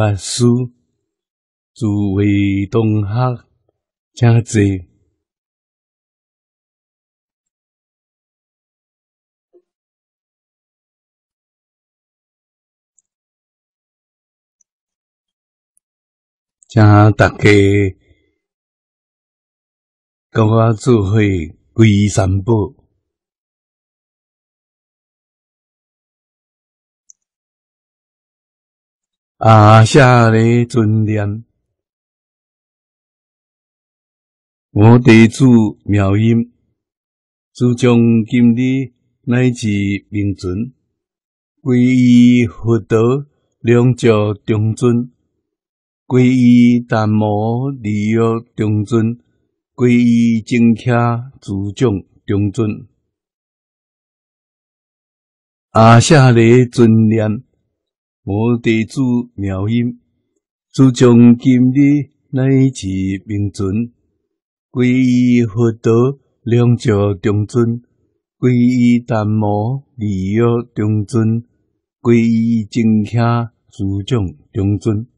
诸位法师、诸位同学，请坐。请大家跟我做伙皈依三宝。阿下的尊念，我弟子妙音，自将今日乃至明尊，皈依佛道，两教中尊，皈依达摩利欲中尊，皈依净伽主将中尊，阿下的尊念。我弟子妙音，自从今日乃至明尊，皈依佛陀两教中尊，皈依达摩利欲中尊，皈依净伽主将中尊。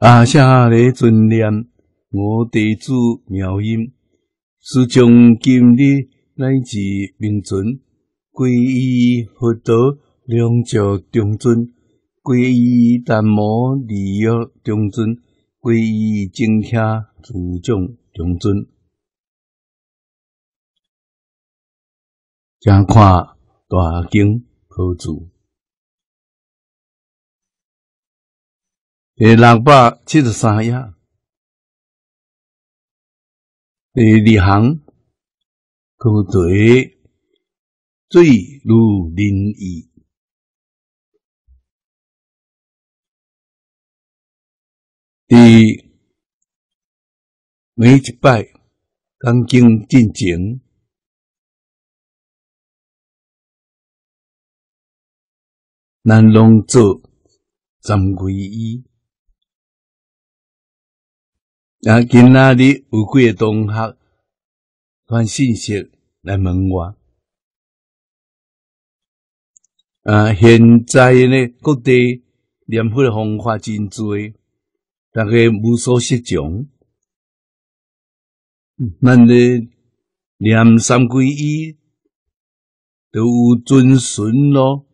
阿下的尊念，我弟子妙音，自从今日乃至明尊，皈依佛陀。两教中尊，皈依达摩利欲中尊，皈依净伽主将中尊。请看大经好注，第六百七十三页，第二行，高对最如人意。第每一拜讲经进前，咱拢做三归一。啊，今仔日有几个同学传信息来问我，啊，现在呢各地念佛的方法真多。大家无所适从，咱咧念三皈依都有遵循咯。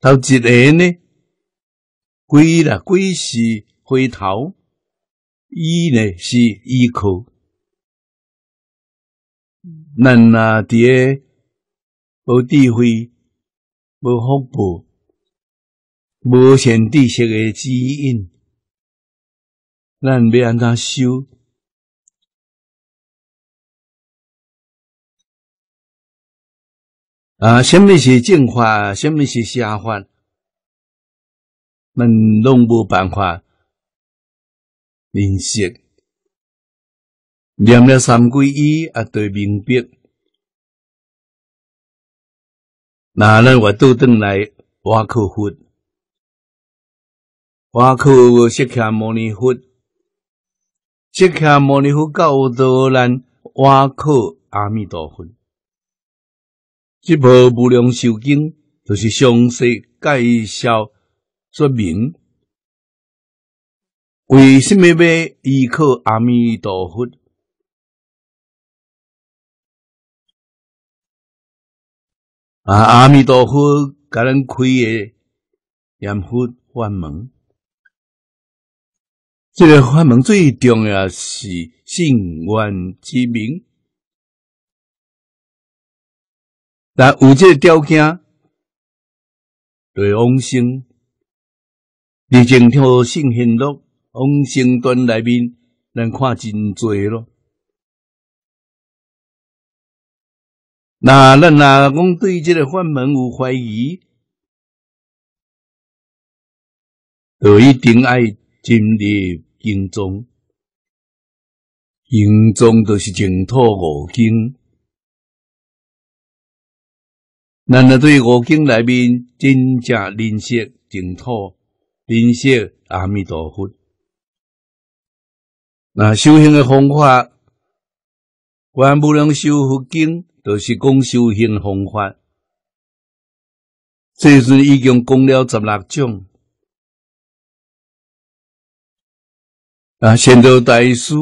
头一个呢，皈啦，皈是回头，依呢是依靠。咱那啲无智慧，无福报。无限知识的指引，咱要安怎修？啊，什么是正法？什么是邪法？咱拢无办法认识。念了三皈依，啊，对明白。那咱我倒转来，我靠佛。我靠释迦牟尼佛，释迦牟尼佛教导咱，我靠阿弥陀佛。这部《无量寿经》就是详细介绍说明，为什么要依靠阿弥陀佛？啊，阿弥陀佛给咱开的念佛法门。这个法门最重要是信愿之名，但有这个条件，对往生，你净听信行录，往生端内面，能看真多咯。那咱若讲对这个法门有怀疑，就一定爱。今日经中，经中都是净土五经。咱若对五经内面真正认识净土，认识阿弥陀佛。那修行的方法，原不能修佛经，都是讲修行方法。这阵已经讲了十六种。啊，仙道大师，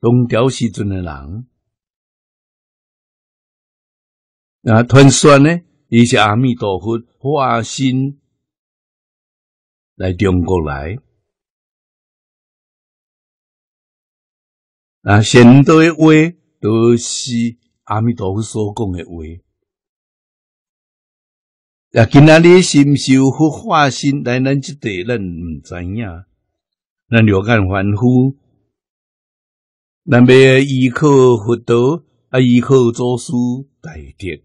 东朝时阵的人，啊，传说呢，伊是阿弥陀佛化身来中国来。啊，仙道的话都是阿弥陀佛所讲的话。啊，今仔日是毋是有佛化身来咱即地，咱毋知影。咱了解凡夫，咱要依靠佛陀，啊，依靠祖师大德。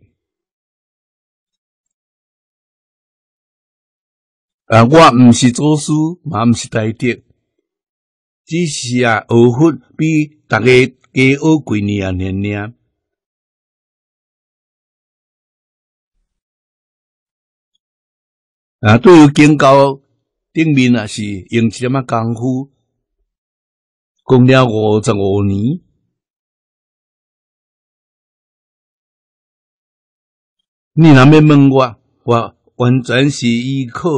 啊，我毋是祖师，嘛毋是大德，只是啊，学佛比逐个加学几年啊年年。啊，对于经教。顶面也是用一点仔功夫，讲了五十五年。你若要问我，我完全是依靠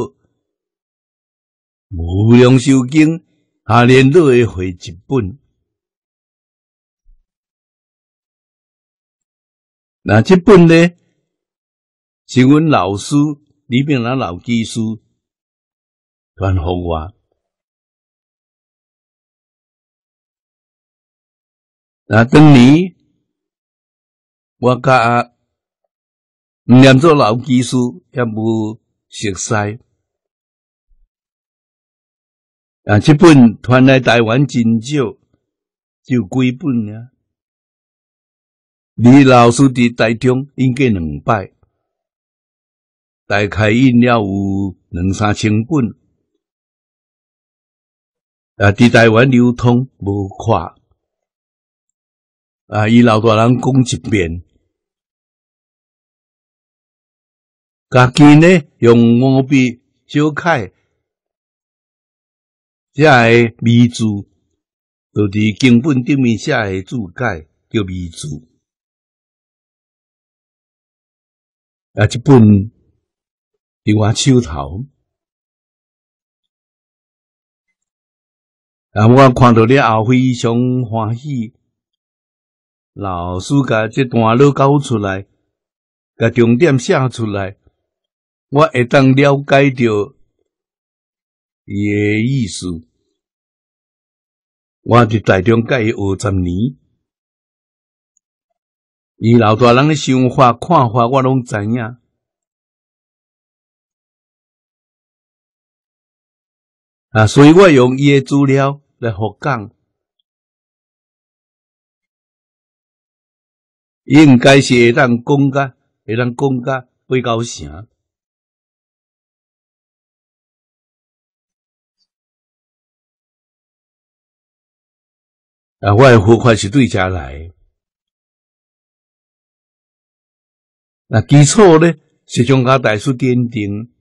无量寿经下连落的回一本。那这本呢，是阮老师李炳南老技师。传福我，那当年我甲唔念做老技术，也无熟悉。啊，这本传来台湾真少，只有几本呀。李老师伫台中应该两摆，大概印了有两三千本。啊！伫台湾流通无快，啊！伊老大人讲一遍，家己呢用毛笔小楷，写个笔字，就伫经本顶面写个注解叫笔字，啊！一本伫我手头。啊！我看到了后非常欢喜，老师甲这段落搞出来，甲重点写出来，我会当了解到伊诶意思。我伫台中甲伊学十年，伊老大人诶想法看法，我拢知影。啊，所以我用伊诶资料。来学讲，应该是会当讲甲，会当讲甲八九成。啊，我诶佛法是对家来，那基础呢是从甲大师奠定，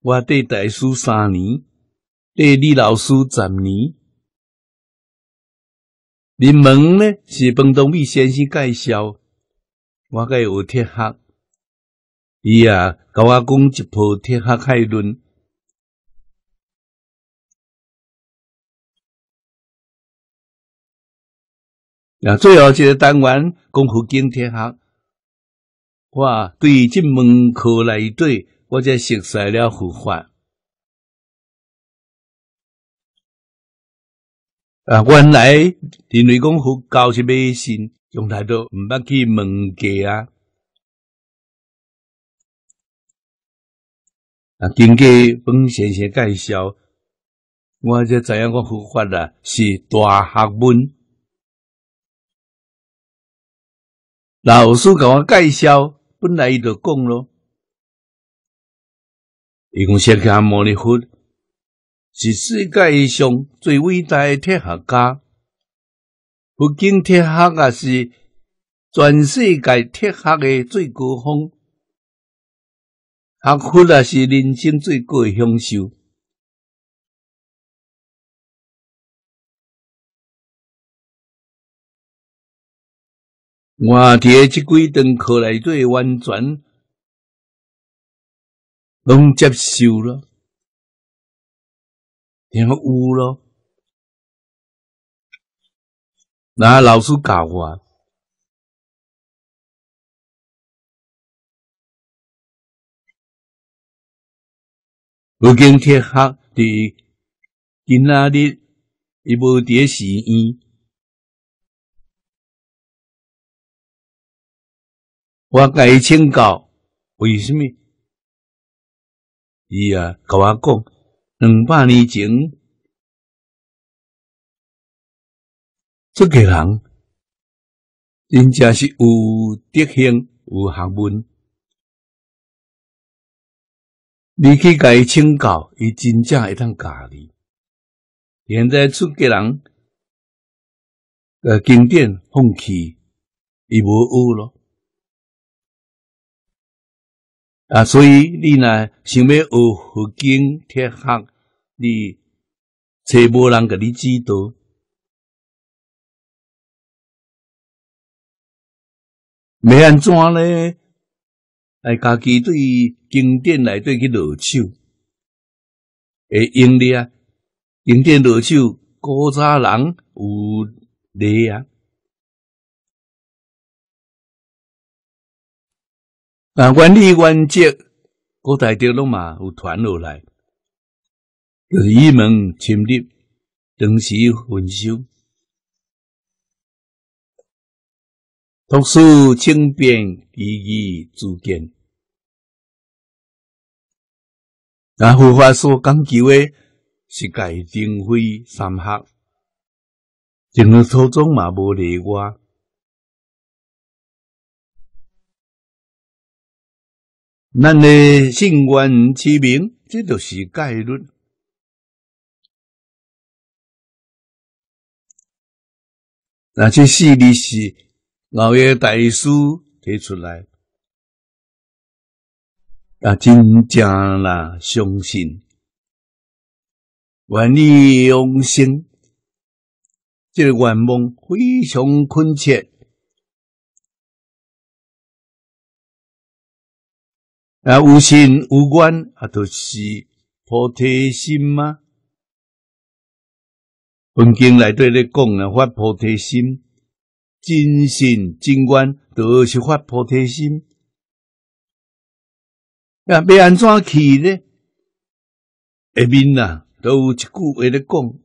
我对大师三年，对李老师十年。林门呢是彭东美先生介绍，我甲伊有铁学，伊啊甲我讲一部铁学概论。啊，最后一个单元讲佛经铁学，我对这门课内底，我才熟悉了佛法。啊，原来认为讲佛教是迷信，从来都毋捌去问过啊。啊，经过本先生介绍，我才知影讲佛法啊是大学问。老师甲我介绍，本来伊就讲咯，伊讲释迦牟尼佛。是世界上最伟大的铁学家，佛经铁学也是全世界铁学的最高峰，学佛也是人生最高的享受。我伫即几堂课内底完全拢接受了，听有咯。那老师教我，有经铁学伫今仔日，伊无伫寺院，我甲伊请教，为什么？伊啊，甲我讲，两百年前，这个人真正是有德行、有学问。你去甲伊请教，伊真正会当教你。现在出家人，呃，经典放弃，伊无学咯。啊，所以你呢想要学佛经、铁学，你找无人甲你指导，要安怎呢？来家己对经典内底去落手，会用的啊！经典落手，古早人有例啊。啊，原理原则，古代的拢嘛有传落来，就是一门深入，当时分修，读书轻便，意义自见。啊，佛法所讲究的，是界定非三学，正如初中嘛无例外。咱的性愿之名，这就是概率。那这四字是老爷大师提出来，啊，真正啦，相信，愿意用心，这个愿望非常恳切。啊，有心有愿啊，都是菩提心吗？本经内底咧讲啊，发菩提心，真心真愿，都是发菩提心。啊，要安怎去呢？下面啊，都有一句话咧讲：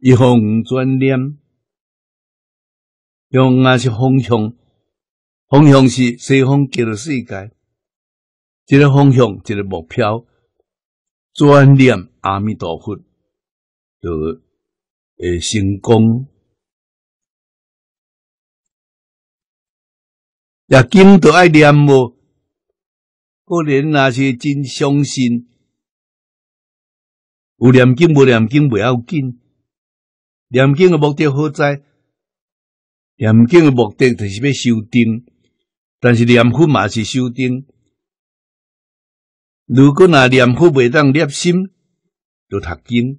一方专念，用啊是方向，方向是西方极乐世界。一个方向，一个目标，专念阿弥陀佛，就会成功。也经都爱念无，个人那是真相信，有念经无念经不要紧，念经的目的何在？念经的目的就是要修定，但是念佛嘛是修定。如果那念佛未当念心，就读经；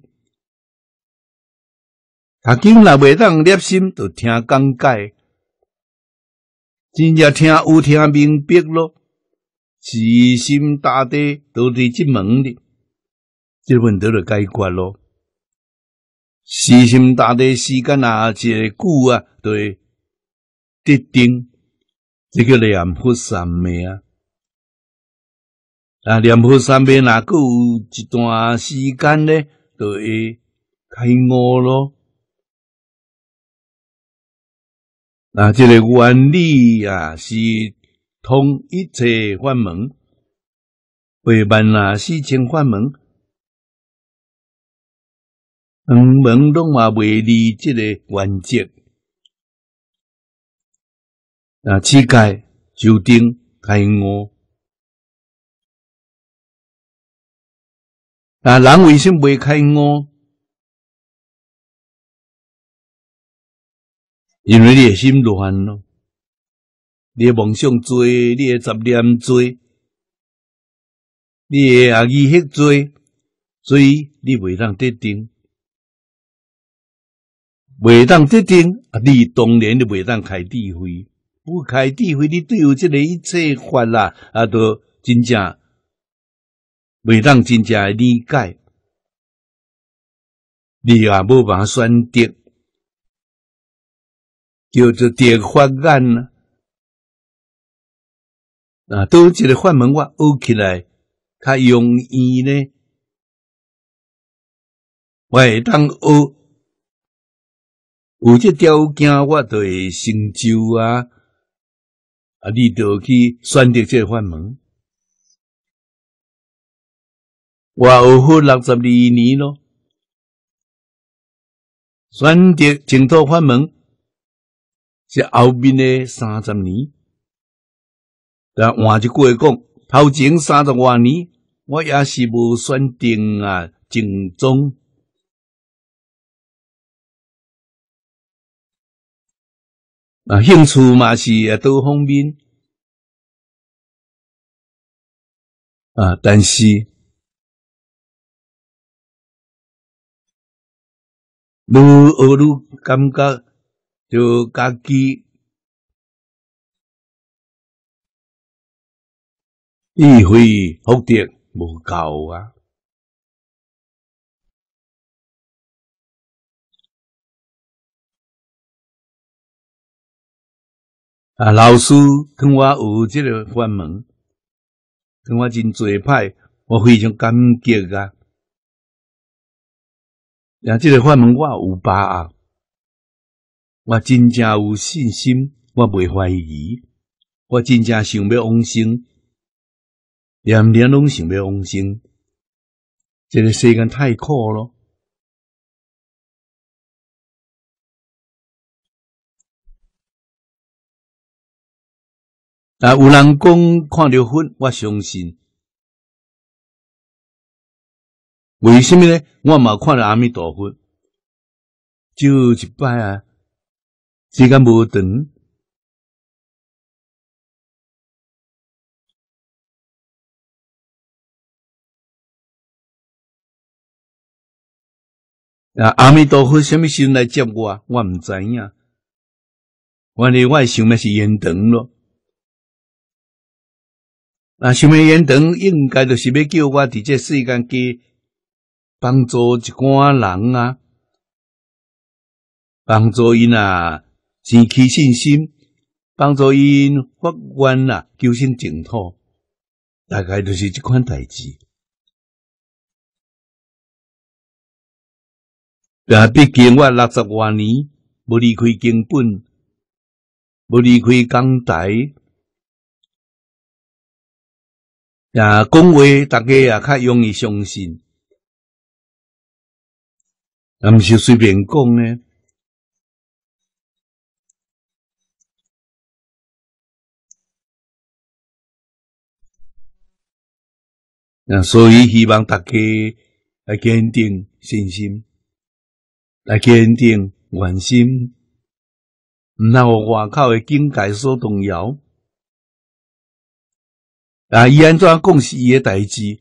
读经若未当热心，就听讲解。真正听有听明白咯，细心大地都伫即门哩，这问题就解决咯。细心大地时间啊，一个久啊，就会得定，这个念佛三昧啊。啊，念佛三昧，若过有一段时间呢，就会开悟咯。那这个原理啊，是通一切法门，八万啊四千法门，门门拢嘛未离这个原则。啊，乞丐就定开悟。啊，人为什么未开悟？因为你的心乱咯，你的梦想多，你的杂念多，你的阿意识多，所以你未当得定，未当得定，啊，你当然就未当开智慧，不开智慧，你对有这个一切法啦，啊，都真正未当真正理解，你也无办法选择，叫做得法眼啊！啊，倒一个法门我学起来较容易呢，我会当学。有这条件，我就会成就啊！啊，你就去选择这个法门。我学好六十二年咯，选择净土法门是后面的三十年。但换一句话讲，头前三十多年，我也是无选定啊正宗。啊，兴趣嘛是啊多方面啊，但是愈学愈感觉就家己意会福德无够啊。啊！老师跟我有这个法门，跟我真做派，我非常感激啊！呀，这个法门我有把握，我真正有信心，我袂怀疑，我真正想要往生，连连拢想要往生，这个世间太苦了。啊！有人讲看到佛，我相信。为什么呢？我嘛看到阿弥陀佛，就一摆啊，时间无长。啊！阿弥陀佛，什么时阵来接我？我唔知影。我呢，我想的是延长咯。那什么缘长应该就是要叫我伫这世间去帮助一寡人啊，帮助因啊升起信心，帮助因发愿啊求生净土，大概就是这款代志。啊，毕竟我六十多年无离开经本，无离开讲台。也讲话，大家也较容易相信，也毋是随便讲呢。那，所以希望大家来坚定信心，来坚定愿心，毋通互外口的境界所动摇。啊！伊安怎讲是伊诶代志，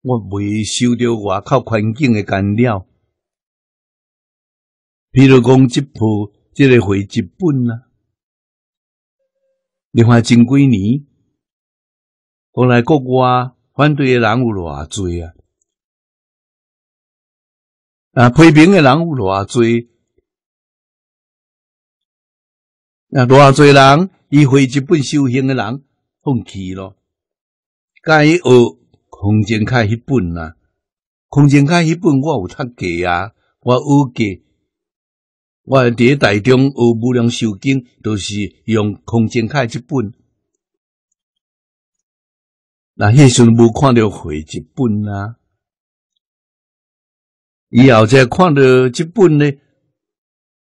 我未受到外口环境诶干扰。譬如讲，这部这个回日本啊，你看前几年，国内国外反对诶人有偌济啊？啊，批评诶人有偌济？啊，偌济人伊回日本修行诶人。放弃咯，该学空间开迄本啊，空间开迄本我有读过啊，我学过，我伫台中学无量寿经，都是用空间开一本。那迄时阵无看到回一本啊，以后再看到这本呢，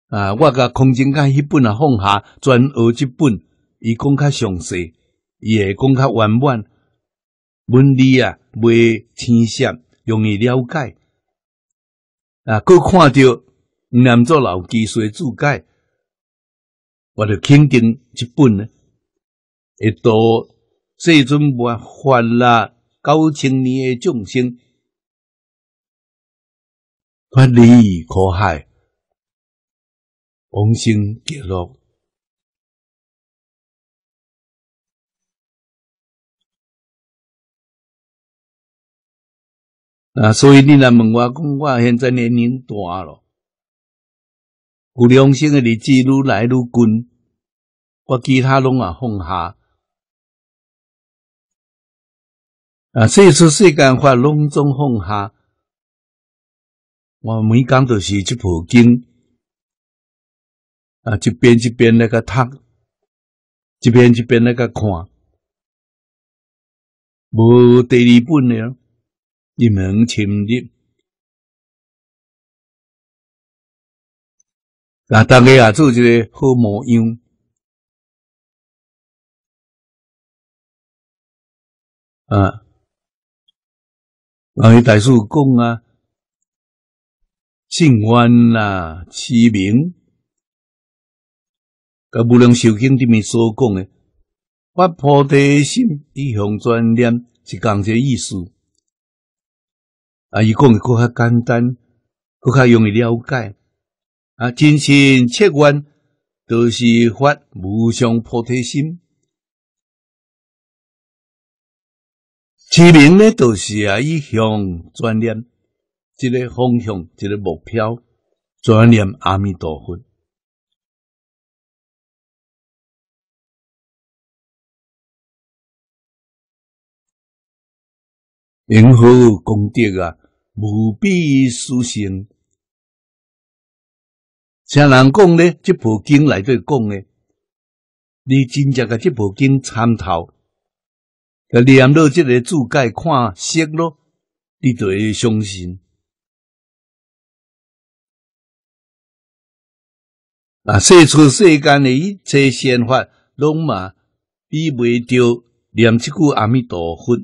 啊，我甲空间甲迄本啊放下，专学一本，伊讲较详细。伊会讲较圆满，文理啊袂清晰，容易了解。啊，佮看到念做老技术注解，我就肯定一本呢，会多这阵万法啦，九千年的众生，脱离苦海，往生极乐。啊，所以你来问我讲，我现在年龄大了，有良心的日子愈来愈近，我其他拢啊放下。啊，世出世间法拢总放下。我每讲都是一部经，啊，一遍一遍那个读，一遍一遍那个看，无第二本了，一门深入。啊，大家也做一个好模样。啊，啊，大师讲啊。性愿啊，持名，甲无量寿经里面所讲的，发菩提心，以向专念，是讲这意思。啊，伊讲的搁较简单，搁较容易了解。啊，真心切愿，都是发无上菩提心。持名呢，都是啊，以向专念。一个方向，一个目标，专念阿弥陀佛。因何功德啊？无比殊胜。啥人讲呢？这部经来对讲呢？你真正个这部经参透，个念到这个注解看识咯，你就会相信。啊！世出世间的一切仙法，拢嘛比袂着念一句阿弥陀佛，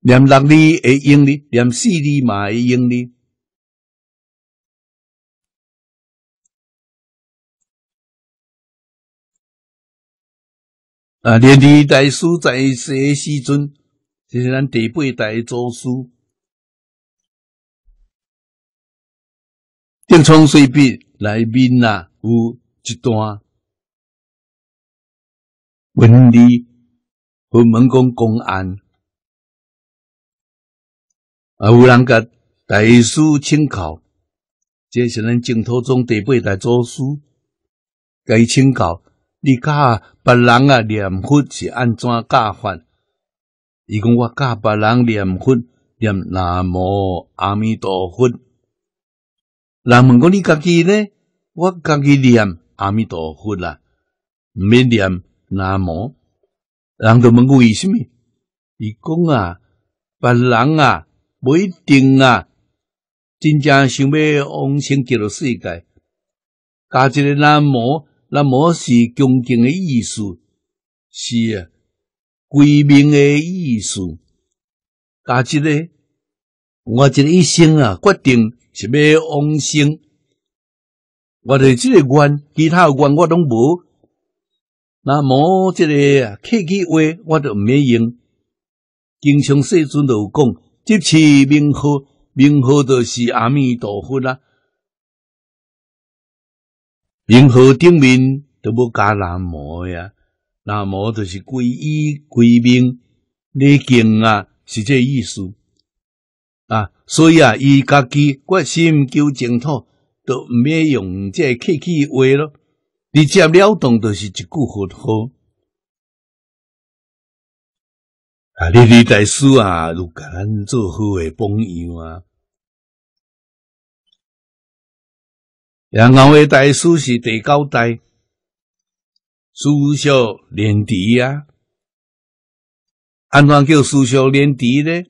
念六字会用哩，念四字嘛会用哩。啊！莲池大师在世时阵，就是咱第八代祖师，定创随笔。内面啊，有一段文字，和门讲公案，啊，有人甲大师请教，这是咱净土宗第八代祖师，甲伊请教，你教别人啊念佛是安怎教法？伊讲我教别人念佛，念南无阿弥陀佛。人问讲你家己呢？我家己念阿弥陀佛啦，毋免念南无。人就问为什么？伊讲啊，别人啊，不一定啊，真正想要往生极乐世界。加一个南无，南无是恭敬的意思，是啊，归命的意思。加一个，我这一生啊，决定。是要往生，我的这个愿，其他愿我拢无。那么这个客气话，我都毋免用。经常世尊都有讲，即次名号，名号就是阿弥陀佛啦。名号顶面都无加南无呀，南无就是皈依归命，礼敬啊，是这意思。啊，所以啊，伊家己决心求净土，都毋免用这客气话咯。直接了当，就是一句佛号。啊，你李大师啊，如甲咱做好诶榜样啊。然后位大师是第九代，苏小莲池啊，安怎叫苏小莲池呢？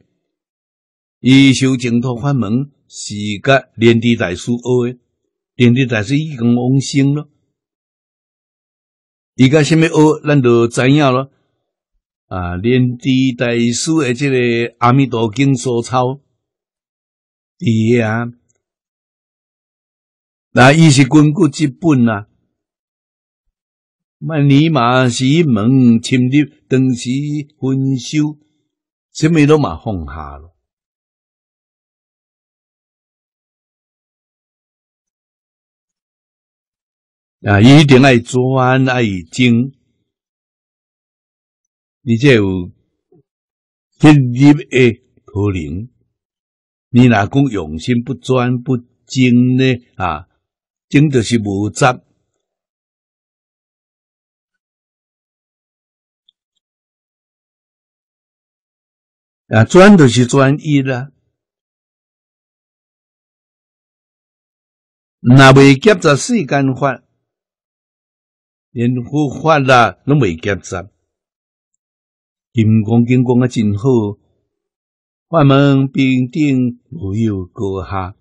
伊修净土法门是甲莲池大师学诶，莲池大师已经往生咯。伊甲什么学，咱就知影咯。啊，莲池大师诶，即个《阿弥陀经》所抄，伊啊，那伊是根据一本啊，万尼嘛是门深入，当时分修，什么都嘛放下咯。啊，一定爱专爱精，而且有进入诶可能。你若讲用心不专不精呢？啊，精就是无杂。啊，专就是专一啦。那未夹杂世间法，连佛法啦拢未夹杂。金光金光啊，真好。法门平顶无有高下。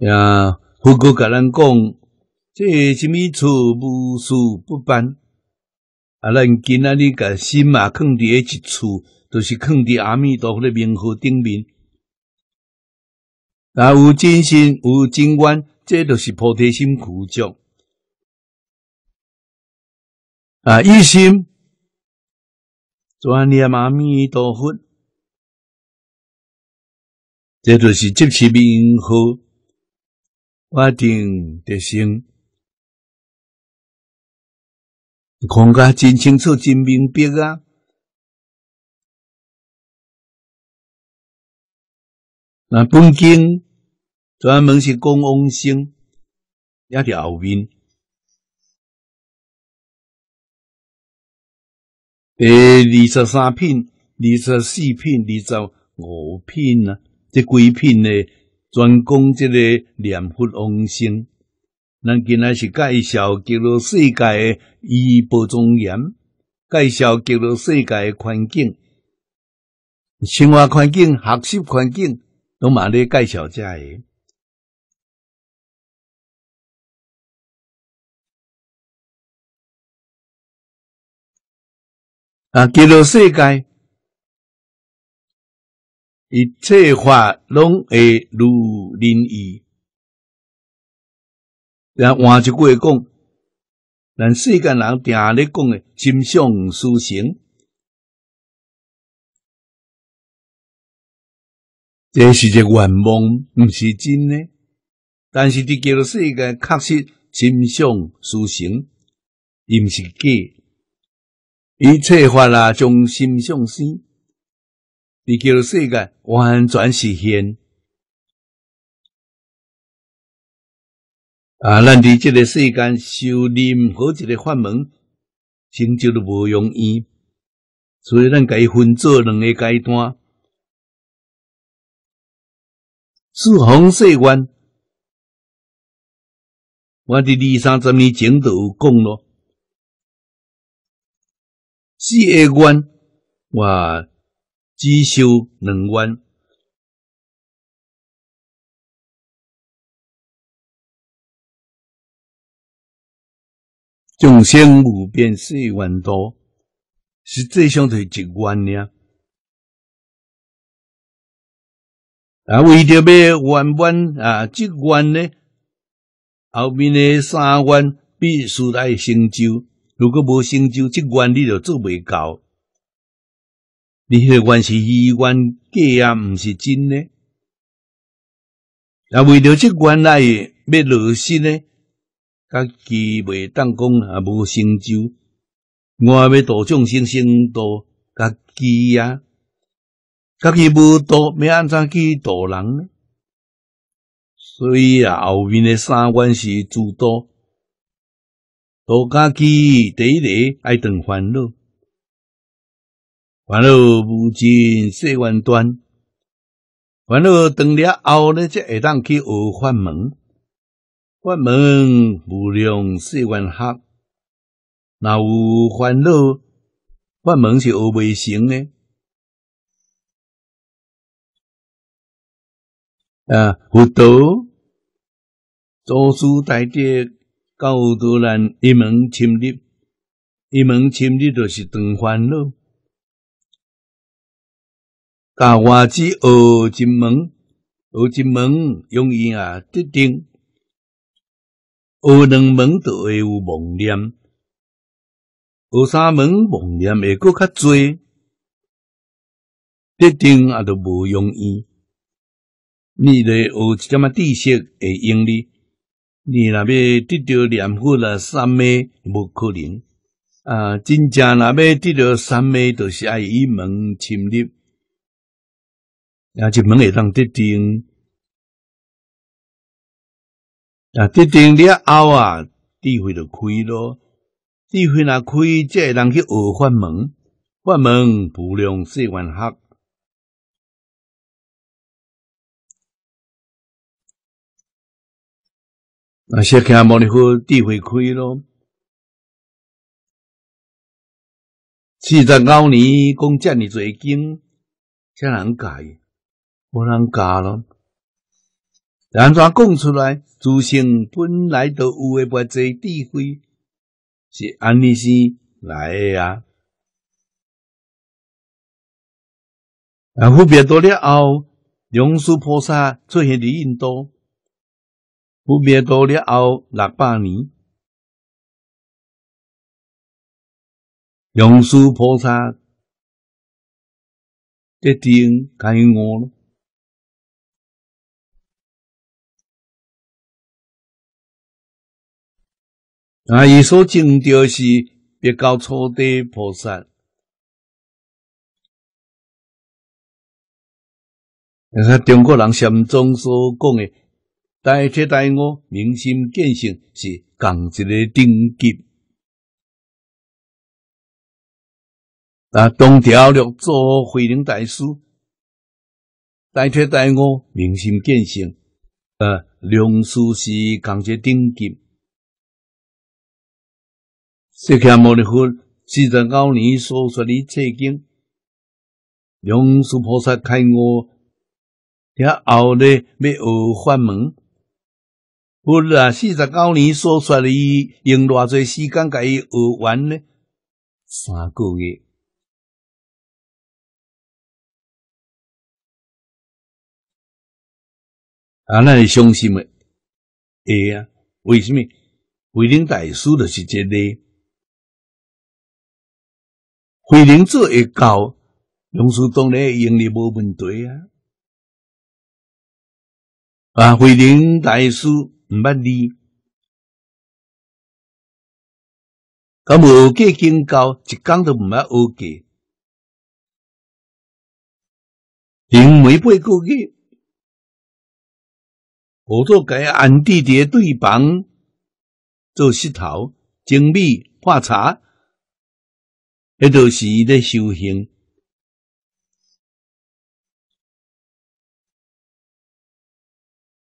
呀，佛哥甲咱讲，这什么处无事不办。啊，咱今仔日甲心嘛，放伫一处。都是放伫阿弥陀佛的名号顶面，啊，有真心有真愿，这都是菩提心苦足。啊，一心专念阿弥陀佛，这都是即是名号，我定得生，看甲真清楚、真明白啊！那本经专门是讲往生，也伫后面。第二十三品、二十四品、二十五品啊，这几品呢？专讲这个念佛往生。咱今仔是介绍极乐世界的义宝庄严，介绍极乐世界诶环境、生活环境、学习环境。拢嘛咧介绍遮个啊，极乐世界一切法拢会如人意。然换一句话讲，咱世间人定咧讲诶，心想事成。这是一个愿望，毋是真呢。但是伫极乐世界，确实心想事成，伊毋是假。一切法啦，从心想生，伫极乐世界完全实现。啊，咱伫即个世间修任何一个法门，成就都无容易，所以咱该分做两个阶段。四方世愿，我伫二三十年前都有讲咯。四个愿，我只修两愿。众生无边誓愿多，实际上就是一愿呀。啊，为着要圆满啊，这愿呢，后面的三愿必须来成就。如果无成就，这愿你就做未到。你迄个愿是意愿假啊，毋是真呢。啊，为着这愿来要落实呢，家己袂当讲啊，无成就。我要度众生生度家己呀。家己无度，要安怎去度人呢？所以啊，后面的三观是诸多，度家己第一个爱断烦恼，烦恼无尽世万端，烦恼断了后呢，才会当去学法门，法门无量世万学，那有烦恼，法门是学未成呢？啊，佛陀祖师大德教导咱一门深入，一门深入就是断烦恼。教我子学一门，学一门容易啊得定；学两门就会有妄念，学三门妄念会搁较多，得定啊都无容易。你咧学一点仔知识会用哩，你若要得到念佛啦、三昧无可能。啊，真正若要得到三昧，就是爱以门侵入，啊，这门会当得定，啊，得定了后啊，智慧就开咯，智慧若开，才会人去学法门，法门不量四万学。啊，小看无哩好，智慧开咯。四十九年讲遮尔侪经，啥人教？无人教咯。安怎讲出来？自性本来就有诶，无济智慧，是安尼是来诶啊！啊，分别多了后，龙树菩萨出现伫印度。不灭多了后六百年，龙树菩萨一定开悟了。啊，伊所证着是别教初地菩萨，你看中国人禅宗所讲的。大彻大悟、明心见性是共一个等级。啊，东条六祖慧能大师，大彻大悟、明心见性，呃，两师是共一个等级。释迦牟尼佛四十九年所说的册经，两师菩萨开悟了后呢，要学法门。不啊，四十九年所说的，用偌济时间甲伊学完呢？三个月。啊，那你相信吗？会啊？为什么？慧能大师就是这个，慧能做会教，龙树当然用的无问题啊。啊，慧能大师。毋捌字，咁无计经教，一讲都毋捌学计，零每八个月，我做该按地碟对房做石头精米泡茶，迄都是咧修行。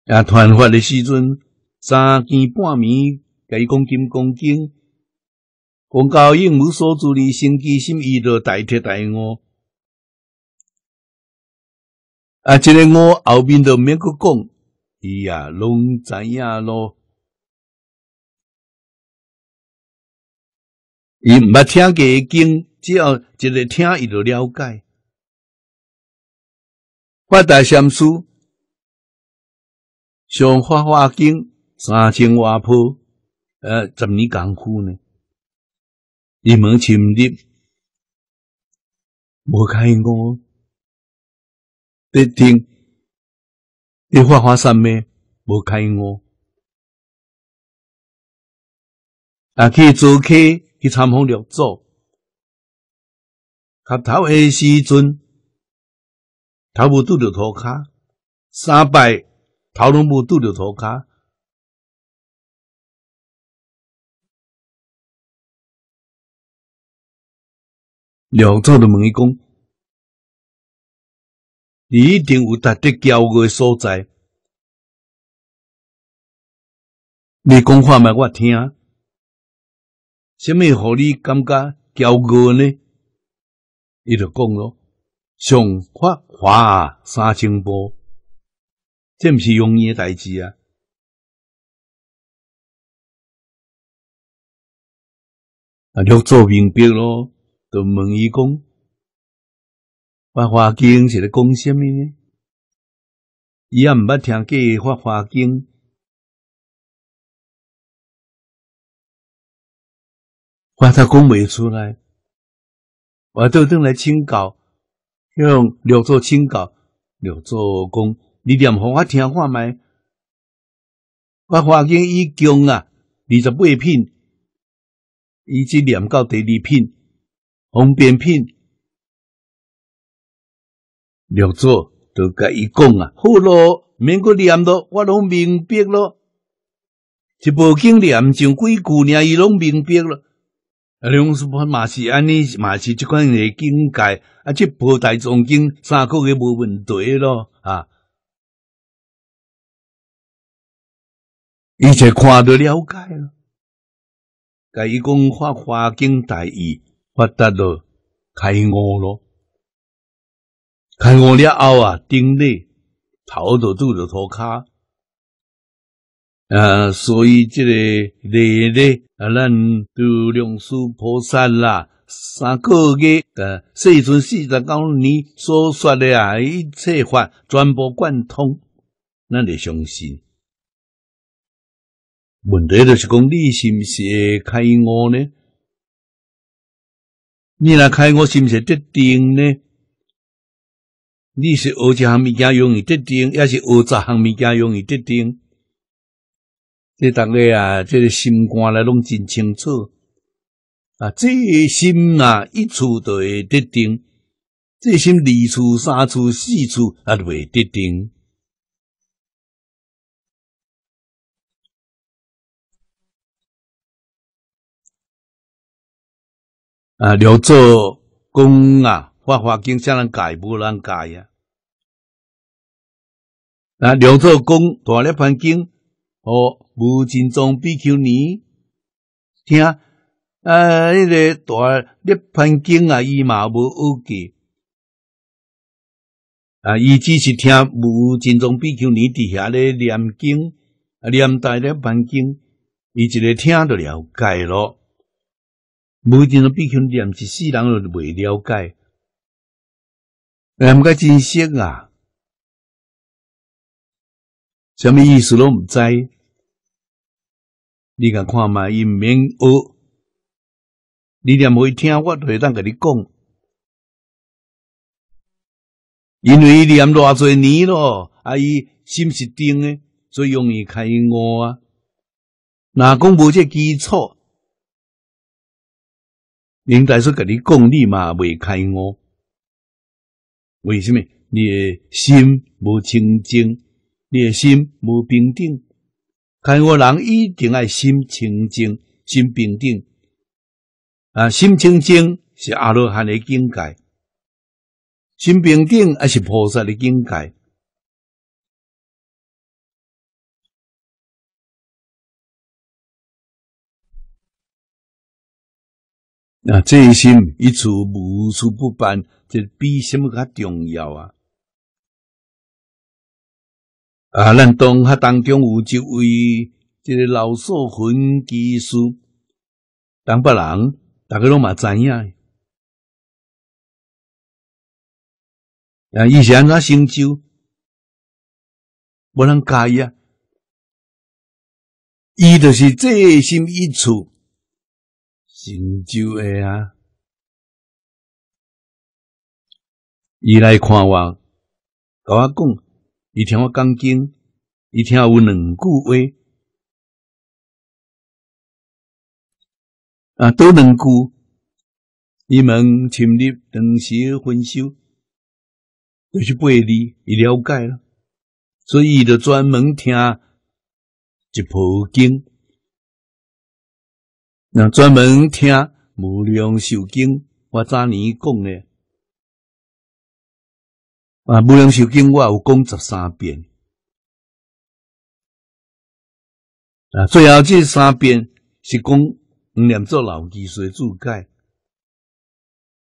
啊！传法的时阵，三更半暝，甲伊讲金讲经，讲到应无所住的心机心意，就大彻大悟。啊！这个我后面就免去讲，伊啊，拢知影咯。伊毋捌听过经，只要一个听，伊就了解。我大禅师。上《法华经》三千瓦坡，呃，十年功夫呢？入门深入，无开悟，得听，得法华三昧，无开悟。啊，去做客去参访六祖，磕头的时阵，头无拄着涂骹，三拜。头拢无拄着涂骹，两祖就问伊讲：“你一定有值得骄傲的所在，你讲话嘛，我听。什么互你感觉骄傲呢？伊就讲咯：上法华三千波。”这毋是容易诶代志啊！啊，六祖明白咯，就问伊讲：《法华经》是咧讲什么呢？伊也毋捌听过《法华经》，我他讲袂出来，我都等来请教，向六祖请教，六祖讲。你念互我听看觅，我发现已经啊二十八品，伊即念到第二品方便品，六祖都甲伊讲啊，好咯，免阁念咯，我拢明白咯。一部经念上几句呢，伊拢明白咯。啊，梁师傅嘛是安尼，嘛是即款诶境界。啊，即菩提藏经三个月无问题咯，啊，伊就看得了解了。甲伊讲发华经大义，发达了开悟咯，开悟了后啊，顶礼头都拄着涂骹。啊，所以这个礼礼啊，咱度量师菩萨啦，三个月的世尊四十九年所说的啊，一切法全部贯通，咱得相信。问题就是讲，你是不是会开悟呢？你若开悟是不是得定呢？你是学一项物件容易得定，也是学十项物件容易得定？这大家啊，这个心观来拢真清楚啊！这心啊，一处都会得定；这心二处、三处、四处啊，都会得定。啊，了做讲啊，发华经啥人改，无人改呀！啊，了做讲大涅盘经。哦，无尽宗比丘尼听，啊，迄个大涅槃经啊，伊嘛无学记，啊，伊只是听无尽宗比丘尼伫遐咧念经，啊，念大涅盘经，伊一个听就了解咯。无尽宗比丘尼念一世人都未了解，毋该真实啊！什么意思拢毋知，你甲看嘛，伊毋免学，你念会听，我就会当甲你讲，因为伊念偌侪年咯，啊，伊心是定诶，最容易开悟啊。若讲无这基础，林大师甲你讲，你嘛未开悟，为什么？你诶心无清净。你心无平等，开悟人一定爱心清净、心平等。啊，心清净是阿罗汉的境界，心平等还是菩萨的境界。那这一心一处无处不办，这比什么较重要啊？啊，咱同学当中有一位这个老寿魂技师，东北人，大家拢嘛知影。啊，以前怎成就，无人介意啊。伊就是这心一处成就的啊。伊来看我，甲我讲。伊听我讲经，伊听有两句话，啊，多两句。伊问深入长时分修，就是八字，伊了解了，所以伊就专门听一部经，那专门听无量寿经。我早年讲咧。啊！无量寿经我有讲十三遍，啊，最后这三遍是讲念做老技术注解，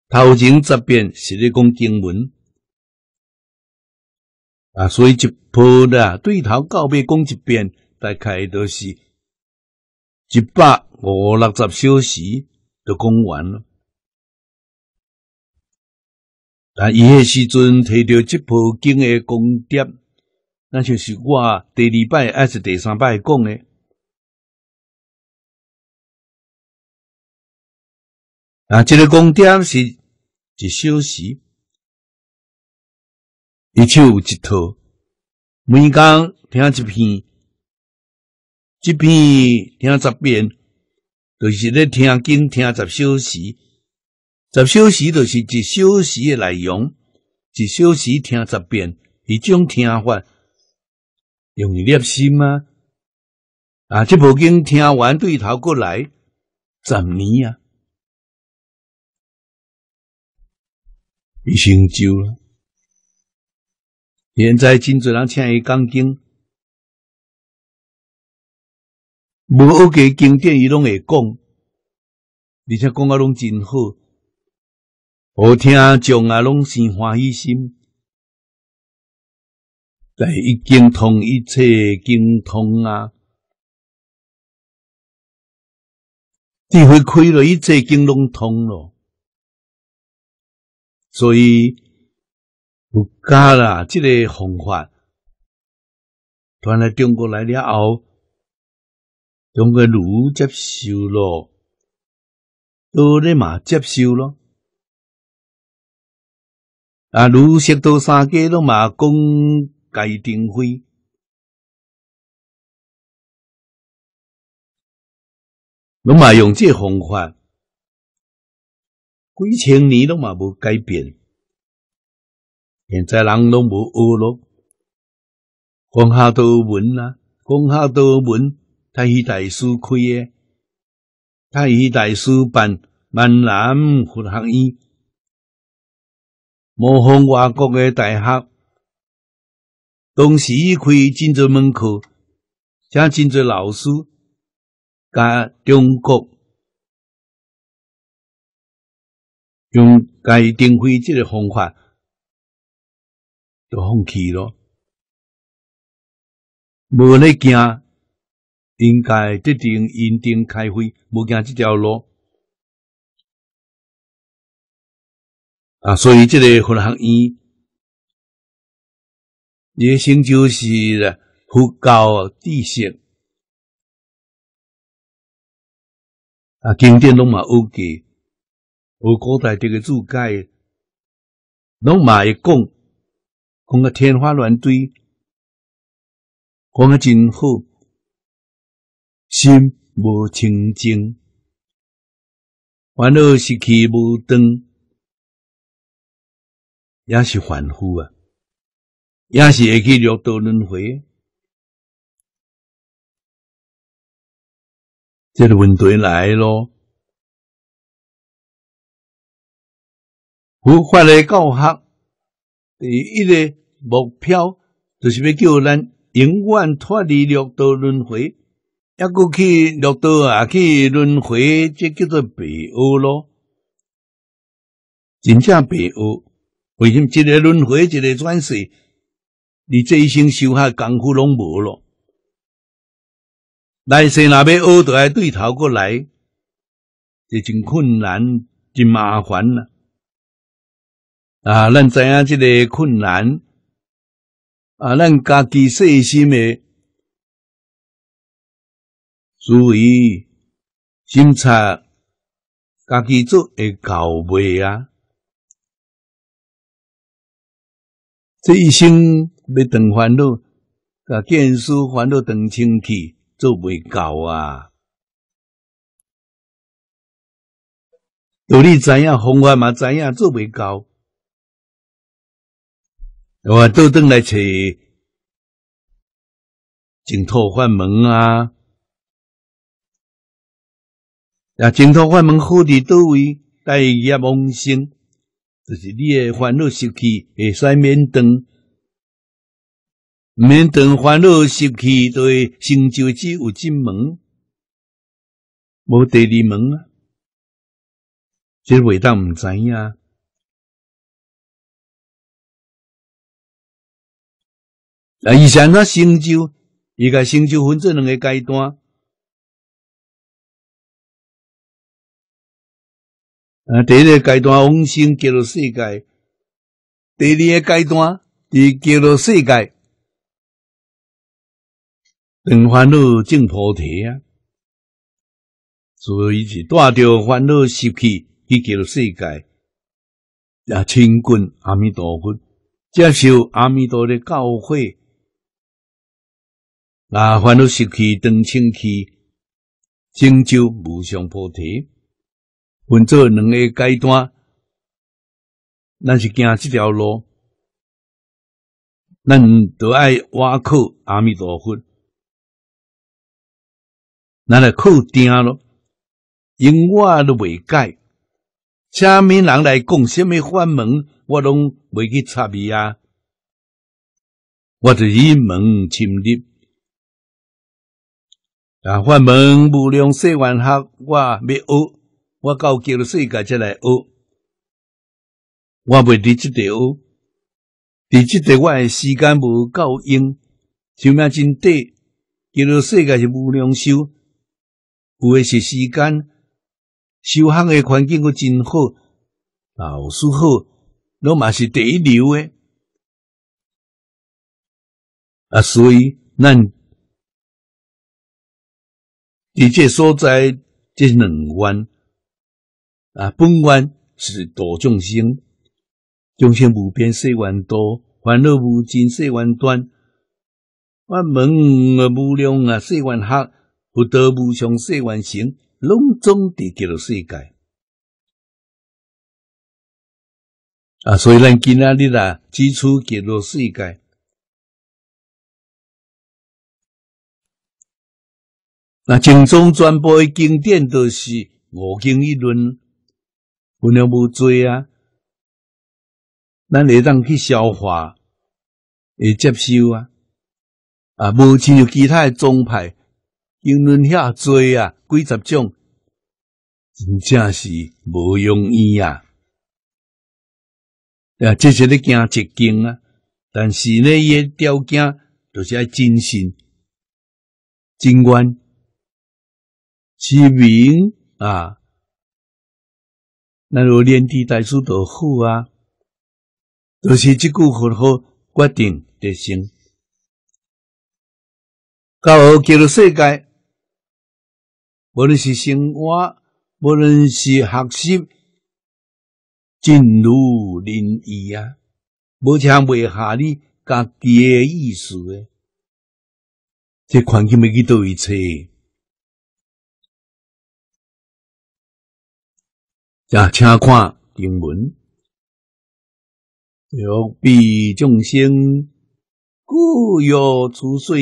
头前十遍是咧讲经文，啊，所以一波的对头到尾讲一遍，大概都是一百五六十小时就讲完了。啊！伊迄时阵摕到这部经的功德，那就是我第二摆还是第三摆讲诶。啊，这个功德是一小时，一手一套，每讲听一篇，一篇听十遍，就是咧听经听十小时，十小时就是一小时的内容，一小时听十遍，一种听法容易入心吗？啊，这部经听完对头过来十年啊，已成就了。现在真多人请伊讲经。无学个经典，伊拢会讲，而且讲啊拢真好，好听众啊拢生欢喜心。但一经通一切经通啊，智慧开了，一切经拢通了。所以有加啦，这个方法传来中国来了后。中国儒接受咯，道咧嘛接受咯。啊，儒释道三家拢嘛讲戒定慧，拢嘛用这方法，几千年拢嘛无改变。现在人拢无学咯，讲下道文啊，讲下道文。太虚大师开的，太虚大师办闽南佛学院，模仿外国的大学，当时开真多门课，请真多老师，甲中国用戒定慧这个方法，就放弃咯，无咧惊。应该得定认定开会，无行这条路啊！所以这个佛学院，也成就是佛教知识啊，经典拢嘛有记，有古代这个注解，拢嘛会讲，讲个天花乱坠，讲个真好。心无清净，烦恼是去无灯，也是凡夫啊，也是会去六道轮回。这个问题来咯，佛法的教学第一个目标，就是要叫咱永远脱离六道轮回。一个去六道啊，去轮回，这叫做白恶咯。真正白恶，为什么一个轮回，一个转世，你这一生修下功夫拢无咯？来世那边恶，都要对头过来，这真困难，真麻烦呐。啊，咱知影这个困难，啊，咱家己细心的。注意，审查家己做会到位啊！这一生要断烦恼，甲见识烦恼断清气，做未到啊！道理知影，方法嘛知影，做未到。我倒转来找净土法门啊！啊，净土法门好伫倒位，大业旺盛，就是你诶烦恼习气会使免断，免断烦恼习气，就会成就只有进门，无第二门啊！这味道毋知影。啊，以前那成就，伊个成就分做两个阶段。啊，第一个阶段往生极乐世界，第二个阶段伫极乐世界，等烦恼证菩提啊，所以是带着烦恼习气去极乐世界，也亲近阿弥陀佛，接受阿弥陀的教诲，啊，烦恼习气断清气，成就无上菩提，分做两个阶段。咱是行这条路，咱都爱挖靠阿弥陀佛，咱来靠定咯。因我都未解，虾米人来讲什么法门，我拢未去插伊啊。我就以门侵入，啊，法门无量世万学，我要学，我到极乐世界才来学。我未伫即条，伫即条我诶时间无够用，寿命真短。极乐世界是无量寿，有诶是时间，修行诶环境阁真好，老师好，拢嘛是第一流诶。啊，所以咱伫这所在，这两愿啊，本愿是度众生，众生无边誓愿多，烦恼无尽誓愿断，我门无量啊誓愿学，不得无上誓愿行，拢总伫极乐世界。啊，所以咱今仔日啊，基础极乐世界。那正宗传播的经典都是五经一论，分量无多啊，咱会当去消化，会接受啊，啊，无像其他诶宗派经论遐多啊，几十种，真正是无容易啊。啊，这是咧行捷径啊，但是呢，伊诶条件就是要真心、真愿。其名啊，那如连地大师都好啊，都是即句佛号决定得成。到极乐世界，无论是生活，无论是学习，尽如人意啊，无强袂下你家己诶意思诶，这环境要去倒位找？呀，请看经文：欲彼众生，故欲出水；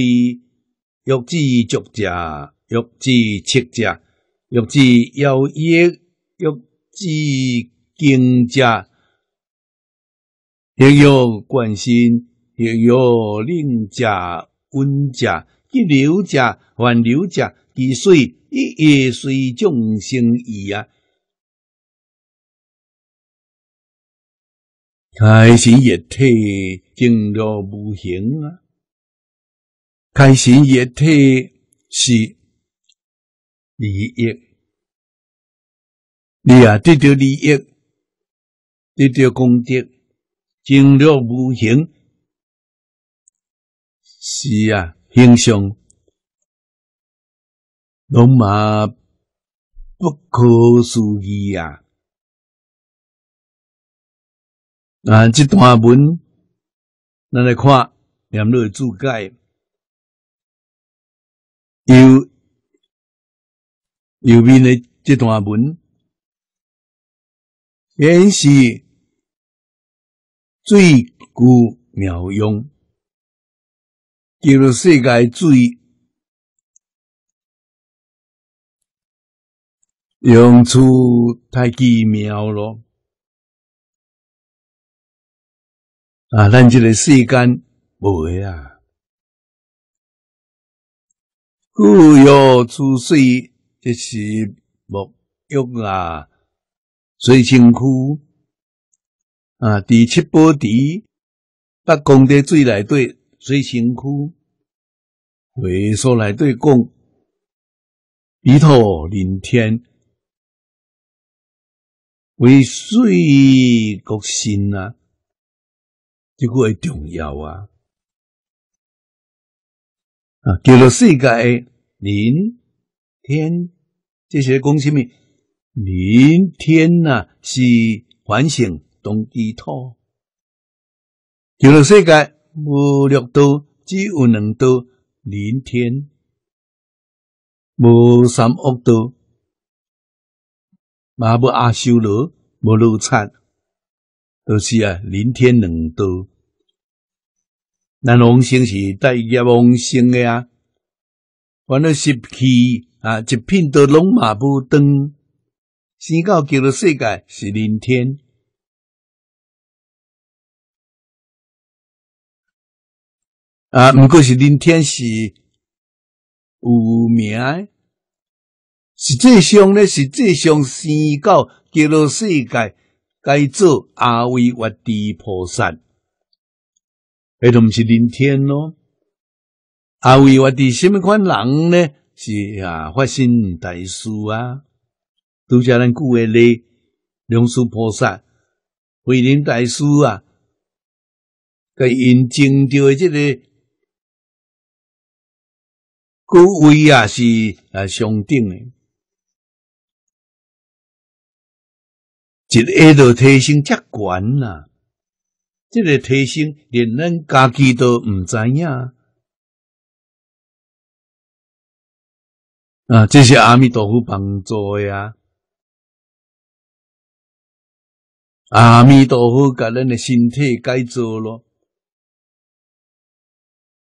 欲知足者，欲知切者，欲知妖业，欲知经者，亦欲观心，亦欲令者温者，急流者，缓流者，其水一夜随众生意啊！开心液体进入无形啊！开心液体是利益，你啊得到利益，得到功德，进入无形是啊形象，龙马不可思议啊！啊！这段文，咱来看念落注解，右右边的这段文，显示最具妙用，叫做世界最用处太奇妙了。啊，咱这个世间无诶啊，故有出水，这是沐浴啊，水清区啊，第七宝地八功德水内底水清区，会所内底讲，彼土临天。为水国心啊。这个会重要啊！啊，叫做世界人天这些讲什么？人天呐，是反省动地土。叫做世界无六道，只有两道：人天。无三恶道，嘛无阿修罗，无罗刹，都是啊，人天两道。咱往生是带业往生的啊，完了习气啊，一片都拢嘛无断，生到极乐世界是人天。啊，毋过是人天是有名，实际上咧，实际上生到极乐世界，该做阿维วั地菩萨，迄都毋是人天咯。阿维วั地什么款人呢？是啊，发心大师啊，拄则咱古诶咧，龙树菩萨、慧能大师啊，佮因证着诶即个。各位啊，是啊上顶诶，一个都提升遮悬呐，这个提升连咱家己都毋知影啊！这是阿弥陀佛帮助呀，阿弥陀佛甲咱的身体改造咯，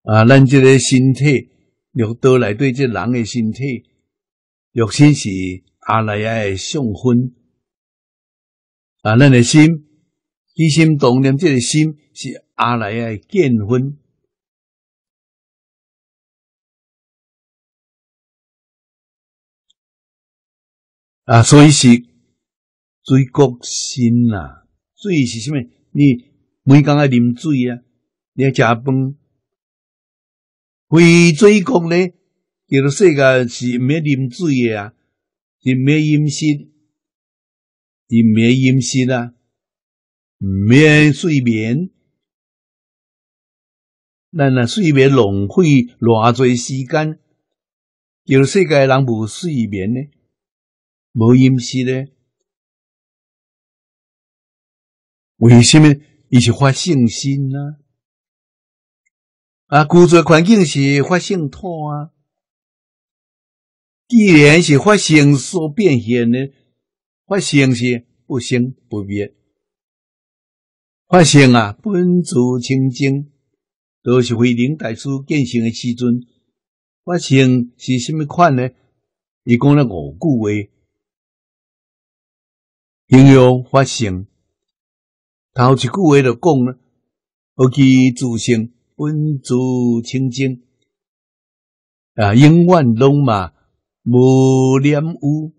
啊，咱这个身体。六道来对这人的身体，肉身是阿赖耶的相分，啊，咱的心起心动念，这个心是阿赖耶见分，啊，所以是水国心呐，水是什么？你每天爱啉水啊，你要食饭。非水国呢？叫做世界是免啉水的啊，是免饮食，是免饮食啊，免睡眠。咱啊，睡眠浪费偌侪时间，叫世界人无睡眠呢，无饮食呢？为什么？伊是发信心呢？啊，居住环境是发性土啊。既然是发生所变现的，发生是不生不灭，发生啊本自清净，都是慧能大师见性的时阵。发生是什么款呢？伊讲了五句话，形容发生。头一句话就讲了，何其自性。本自清净啊，永远拢嘛无染污。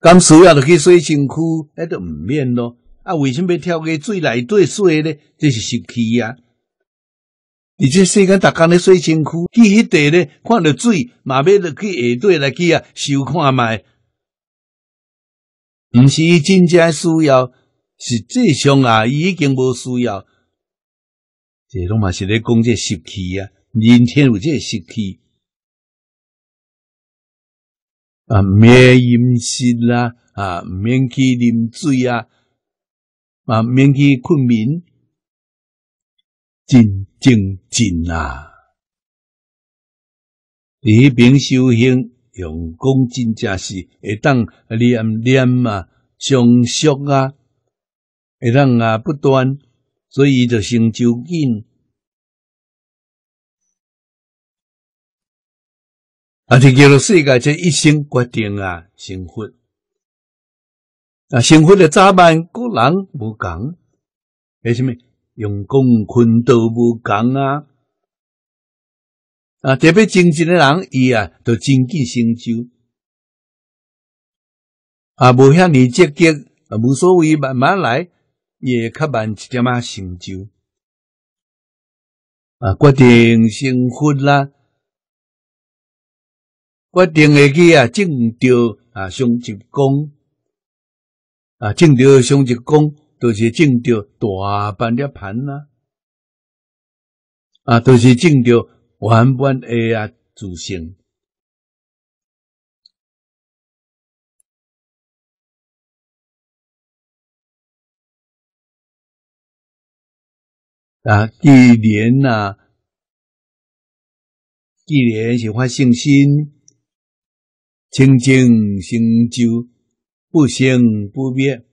咁需要就去洗身躯，那都唔免咯。啊，为什么要跳去水内底洗呢？这是湿气啊！而且世间逐工咧洗身躯，去迄地咧看到水，嘛要落去下底来去啊，收看卖，毋是伊真正需要。实际上啊，伊已经无需要，这拢嘛是咧讲这湿气啊，人天有这湿气啊，免饮食啦，啊，免去啉水啊，啊，免去困眠，真正真啊！你边修行用功，真正是会当啊念念啊，常熟啊。会当啊不断，所以就成就紧。啊，这叫做世界这一生决定啊成佛。啊，成佛的早晚个人无共，为什么用功困都无共啊？啊，特别精进的人，伊啊都真紧成就。啊，无遐尼积极，啊，无所谓，慢慢来。也较慢一点啊，成就啊，决定成佛啦，决定会去啊，证着啊，上一公啊，证着上一公，都是证着大半涅盘啦，啊，都是证着完满的啊，自性。啊，既然啊，既然是发信心，清净成就，不生不灭，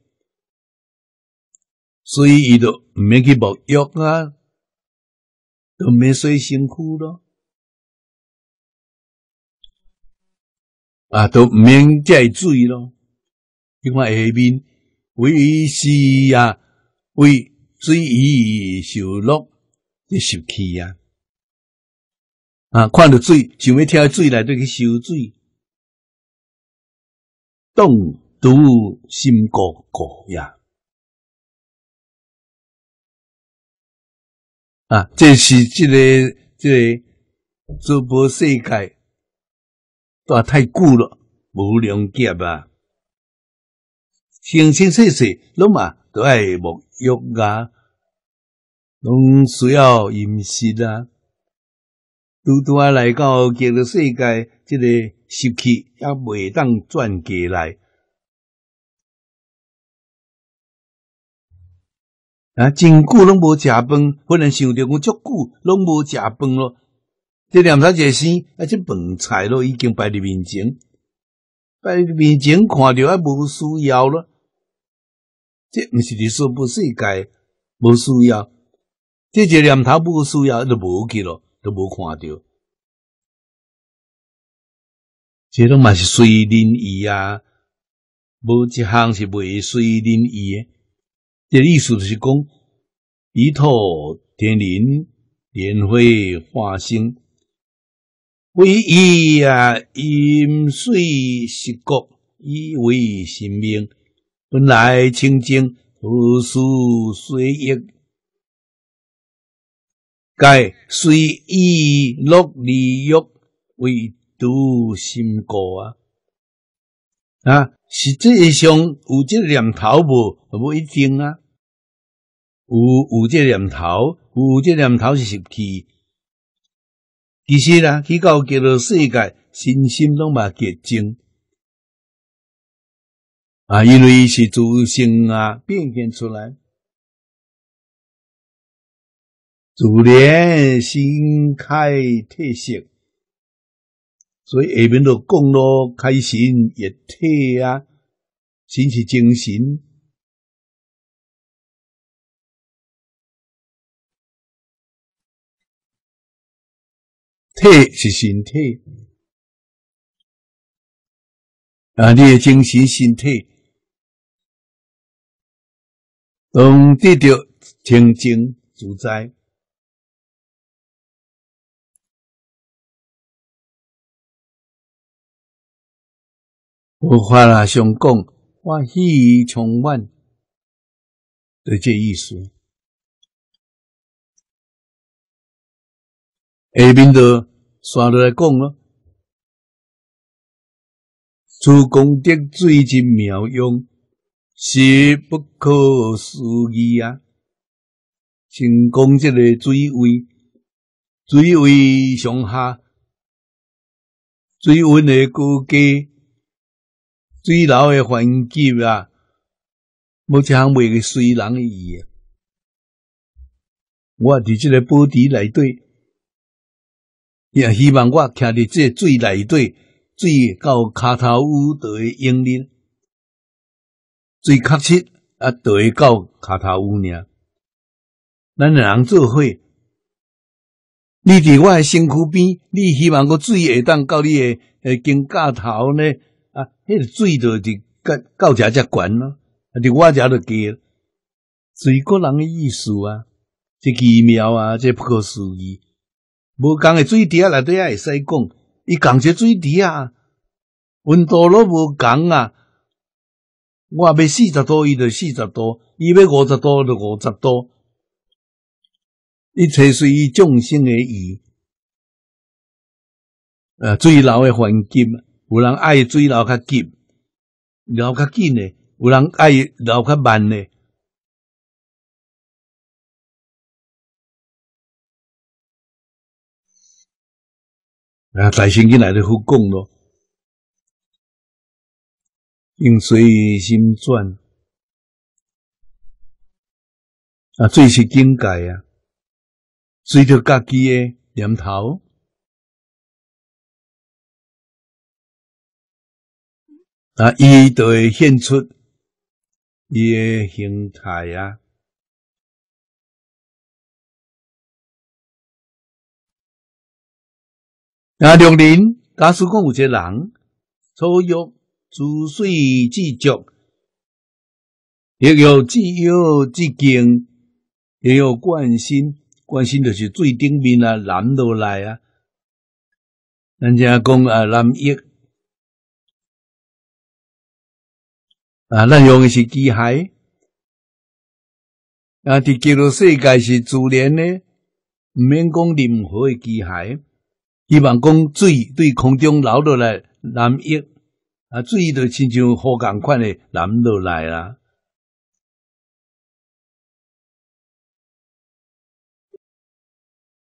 所以伊就毋免去沐浴啊，都免洗身躯咯，啊，都毋免再水咯。你看下面为是啊，为水以受乐，就受气啊。啊，看到水，想要跳水内底去收水，动都心过过呀！啊，这是这个这个这波世界，都太久了，无量劫啊！生生世世，拢嘛都爱沐浴啊，拢需要饮食啊。拄拄啊来到极乐世界，这个失去也未当转过来。啊，真久拢无食饭，忽然想着我足久拢无食饭咯。这念头一生，啊，这饭菜咯已经摆伫面前，摆伫面前看着啊无需要咯。这毋是伫说不世界无需要，这个念头无需要就无去咯。都无看到，这拢嘛是随人意啊，无一项是未随人意诶。这意思就是讲，以土天人莲花化生，为伊啊饮水食国，以为生命，本来清净，何事随意？该随意乐利欲为度心过啊！啊，实际上有这念头无？无一定啊。有有这念头，有这念头是习气。其实啊，去到极乐世界，身心拢嘛洁净啊，因为是自性啊变现出来。自然心开体色，所以下面就讲咯，开心一体啊，心是精神，体是身体啊，你的精神身体，当得到清净自在。无法啦，上讲欢喜充满，就这意思。下面的刷落来讲咯，诸功德最之妙用，是不可思议啊！先讲这个水位，水位上下，水温的高低。水流诶环境啊，无一项袂个随人意啊。我伫即个宝地内底，也希望我徛伫即个水内底，水到骹头乌都会用力，最确实啊，都会到骹头乌尔。咱两人做伙，你伫我诶身躯边，你希望个水会当到你诶诶肩胛头呢？啊，迄个水就伫到到遮遮悬咯，啊，伫我遮就低。水个人诶意思啊，这奇妙啊，这不可思议。无共诶水池内底也会使讲，伊共这水池啊，温度都无共啊。我要四十度，伊就四十度；伊要五十度，就五十度。一切随众生诶意，呃，最老诶环境。有人爱水流较急，流较紧的；有人爱流较慢的。啊，大圣经来的好讲咯，应随心转啊，最是境界啊，随着家己的念头。啊，伊就会现出伊诶形态啊。啊，六年，假使讲有一个人，初育自水至足，亦有自由至敬，也有关心，关心就是最顶面啊，淋落来啊。人家讲啊，南一啊，咱用的是机械啊，伫记录世界是自然呢，毋免讲任何的机械。希望讲水对空中流落来，南溢啊，水就亲像雨共款的淋落来啦。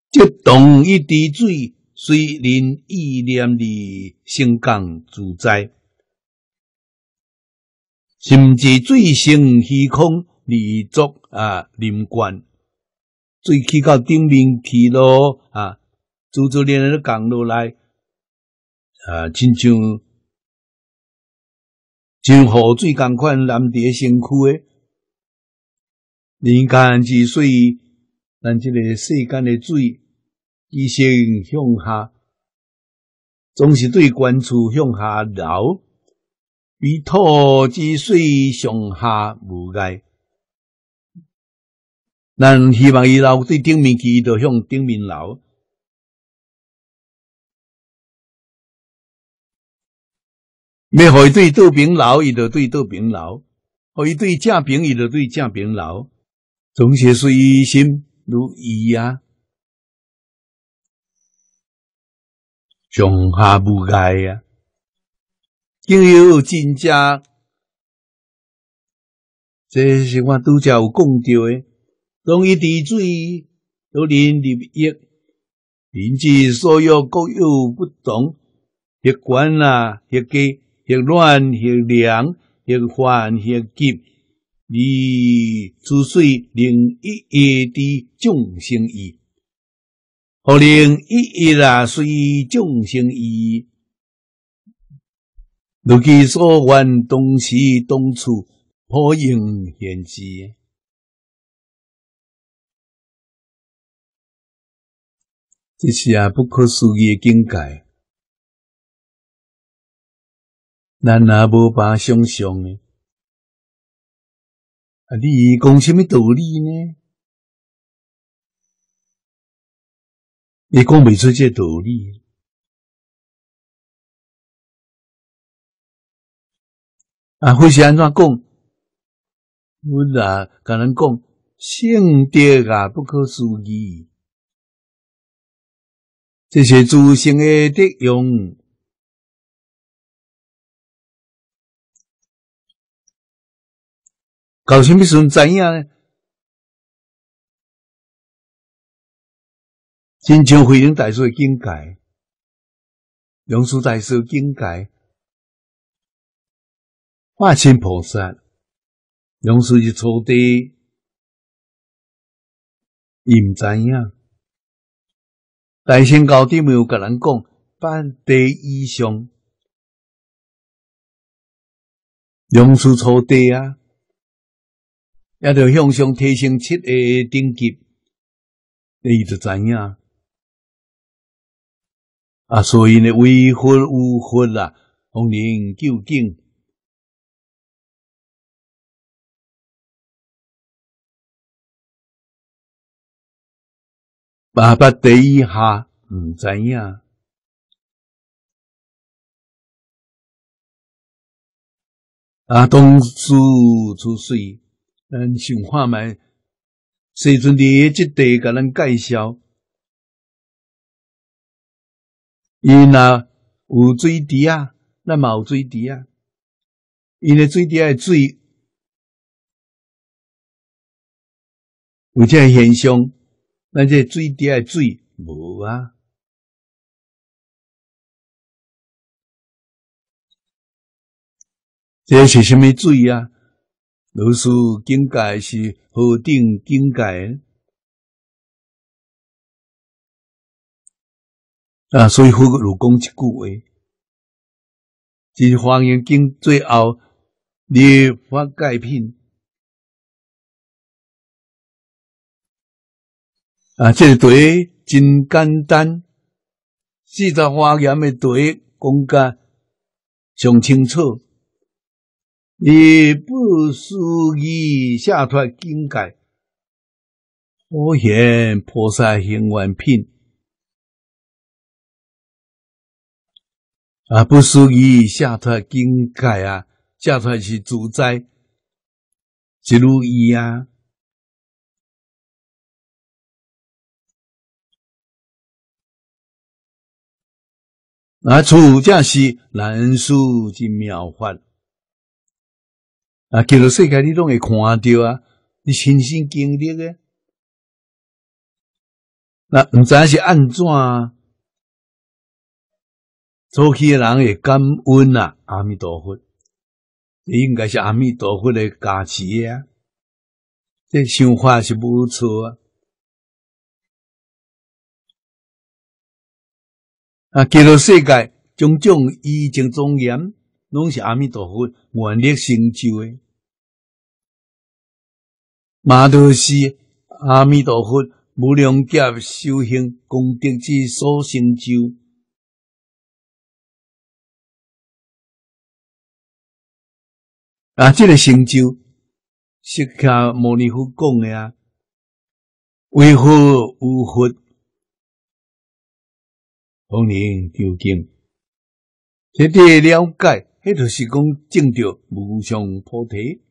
即同一滴水，虽然意念里升降自在，甚至水性虚空离足啊，临观水去到顶面去咯啊。自自然然降落来，啊，亲像像雨水共款，淋伫身躯诶。人间之水，咱即个世间诶水，其实向下，总是对关处向下流，比土之水上下无碍。咱希望伊流对顶面去，就向顶面流。要互伊对倒边流，伊就对倒边流；互伊对正边，伊就对正边流。总是随心如意啊，上下无碍啊。经有真正，这是我拄则有讲到诶。当一滴水都连入液，并且所有各有不同，血管啊，血机。血暖、血凉、血缓、血急，而出水令一夜的众生意，何令一夜啊随众生意？如其所愿，当时当处，可应现之。这是啊不可思议的境界。咱也无法想象呢。啊，你讲什么道理呢？你讲不出这道理。啊，会是安怎讲？我啊，甲人讲圣德啊，不可思议。这些诸生的德用。到什么时阵知影呢？真像慧能大师的境界，龙树大师的境界，化身菩萨，龙树是初地，伊唔知影。大仙高弟没有甲人讲，半地以上，龙树初地啊。也着向上提升七个等级，你就知影啊。所以呢，为佛无佛啦，方能究竟。爸爸底下唔知影啊，东输出水。咱想看卖，时阵伫即地甲咱介绍，伊若有水池啊，那嘛有水池啊。伊个水池诶水，有这现象，咱这水池诶水无啊。这是什么水啊？老师境界是何等境界？啊，所以佛如讲一句话：是华严经最后立法界品啊，这题真简单，四十华严的对讲甲上清楚。你不思议下脱境界，可现菩萨行愿品啊！不思议下脱境界啊，下脱是主宰，是如意啊！啊，处正是难书之妙法。啊！其实世界你拢会看到啊，你亲身经历的，那毋知是安怎啊？初期诶人会感恩啊，阿弥陀佛，应该是阿弥陀佛的加持啊，这想法是不错啊。啊，其实世界种种意境庄严。拢是阿弥陀佛愿力成就诶，嘛都是阿弥陀佛无量劫修行功德之所成就。啊，这个成就，释迦牟尼佛讲诶啊，为何有佛方能究竟？彻底了解。迄就是讲证着无上菩提，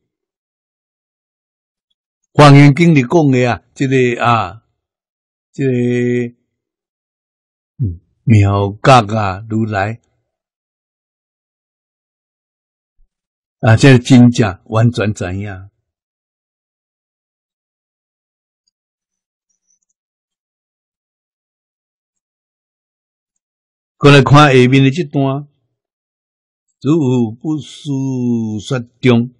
华严经里讲的啊，这个啊，这个妙觉啊，如来啊，这个真正完全怎样？过来看下面的这段。如不思说中，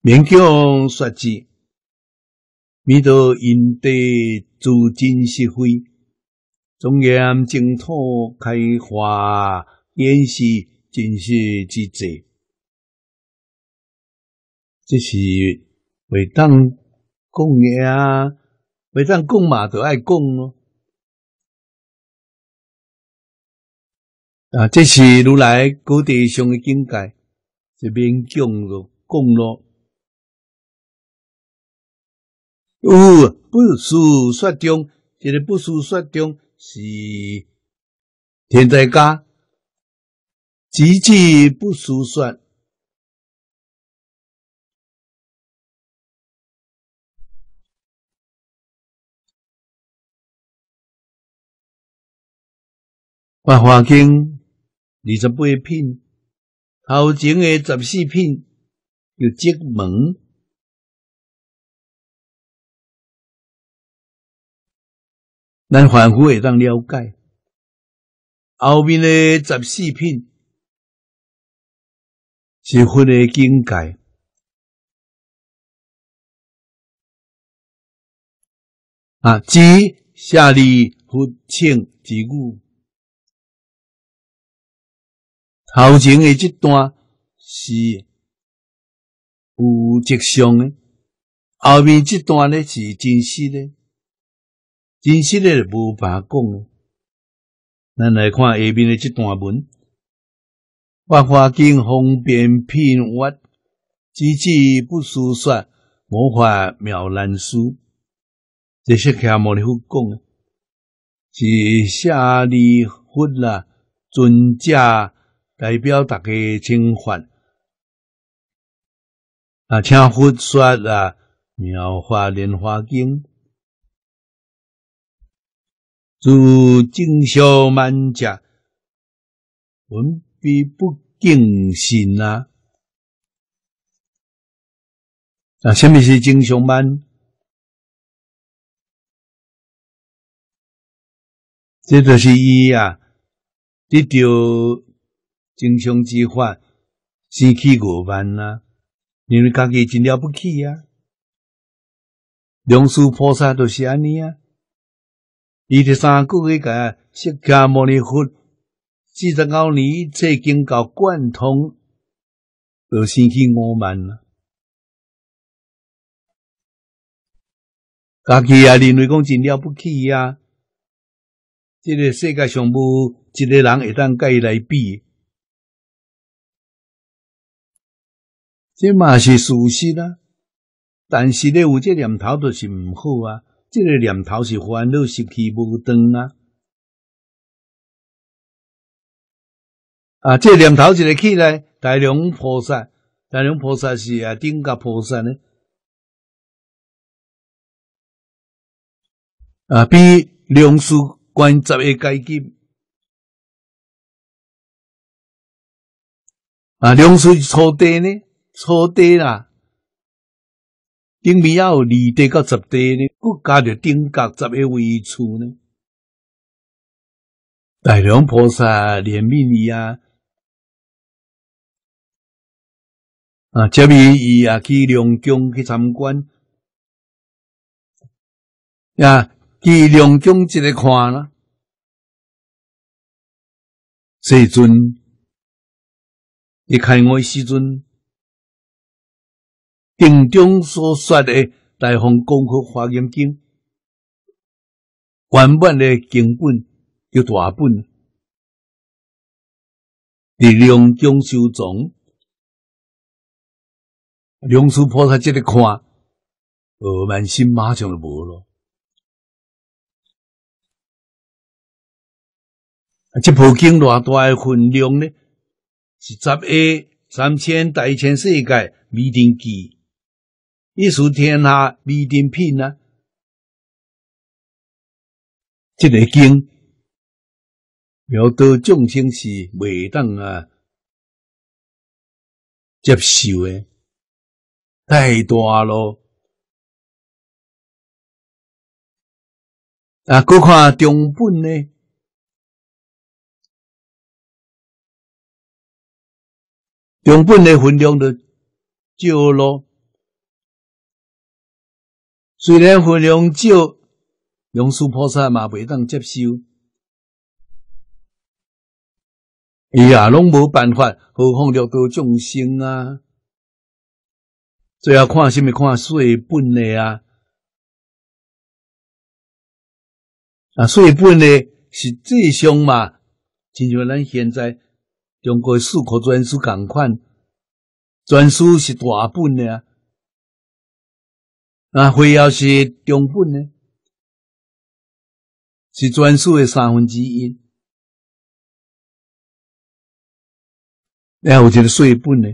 勉强说之。弥陀因地自真实慧，庄严净土开花，演示真实之际。这是为当讲嘅啊，为当讲嘛，就爱讲咯。啊，这是如来高地上的境界，是勉强咯，讲咯。有不书说中，这个不书说中是天在家，积极不书说。万华经。二十八品，头前的十四品叫结门，咱反复会当了解。后面的十四品是佛的境界，啊，即下里佛请之语。头前的这段是有迹象的，后面这段呢是真实的，真实的无法讲的。咱来看下面的这段文：万花经方便品阅，句句不输算，魔法妙难书。这些克摩尼佛讲的，是下利佛啦尊者。代表大家称法啊，请佛说啊，妙法莲花经，如经修满者，文笔不敬信啊。啊，什么是经修满？这就是伊啊，得到。正常之法，生起五万啊！因为家己真了不起啊！龙树菩萨都是安尼啊！伊第三个个释迦牟尼佛四十九年才经到贯通，就升起五万啊。家己也认为讲真了不起啊！这个世界上无一个人会当甲伊来比，这嘛是事实啊。但是咧，有这念头就是毋好啊。这个念头是烦恼失去无断啊。啊，这念头一个起来，大龙菩萨，大龙菩萨是啊，顶甲菩萨呢。啊，比梁树关十个阶级，啊，梁树初地呢，初地啦，顶面还有二地到十地呢，佮加着顶格十个位处呢。大龙菩萨怜悯伊啊，啊，接伊伊也去龙宫去参观，啊。去龙宫一个看啦，世尊一开我时阵，定中所说的《大方功课华严经》，原本的经本叫大本，伫龙宫修藏，龙树菩萨这个看，呃，满心马上就无咯。啊，这部经偌大的分量呢？是十亿三千大千世界未定记，一书天下未定品啊！这个经要到众生是未当啊接受的，太大咯！啊，搁看中本呢？中本的分量就少咯，虽然分量少，龙树菩萨嘛未当接受。哎呀，拢无办法，何况了到众生啊？最后看什么？看水本的啊！啊，水本的是最上嘛，亲像咱现在。中国四科专书共款，专书是大本的啊，啊，会要是中本呢，是专书的三分之一。然后有一个碎本呢，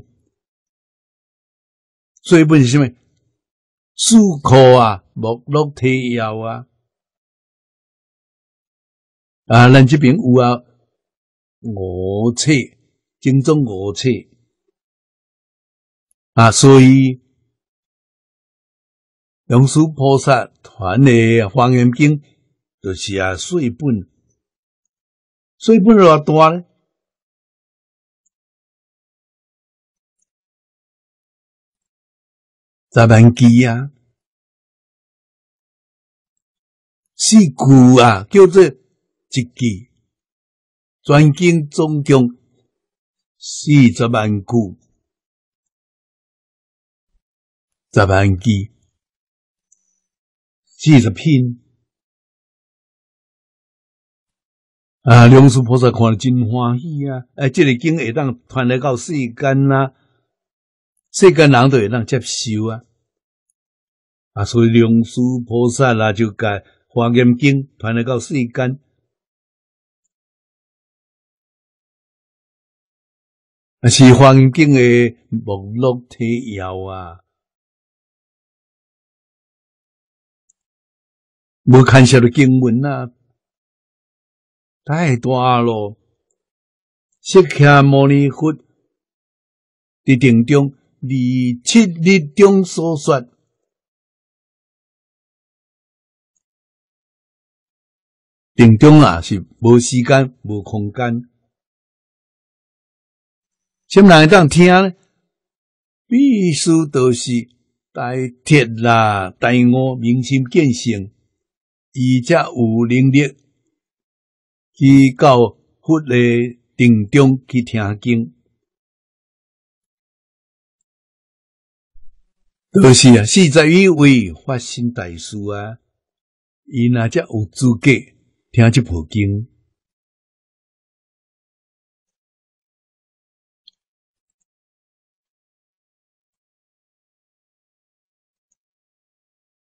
碎本是什么？四科啊，目录提要啊，啊，咱这边有啊，五册。经中五册啊，所以龙树菩萨传的《华严经》就是啊，碎本，碎本偌大呢？十万句啊，四句啊，叫做一句，全经总共。四十万句，十万句，四十篇啊！梁师菩萨看了真欢喜啊！哎，这个经会当传来到世间呐，世间人都会当接受啊！啊，所以梁师菩萨啦，就甲华严经传来到世间。啊，是环境的目录提要啊，无看下的经文啊，太大咯。释迦牟尼佛伫定中二七日中所说，定中啊是无时间、无空间。什么人当听呢？必须都是大铁啦、大悟、明心见性，而且有能力去到佛的定中去听经。都是啊，是在于为发生大事啊，伊那则有资格听这部经。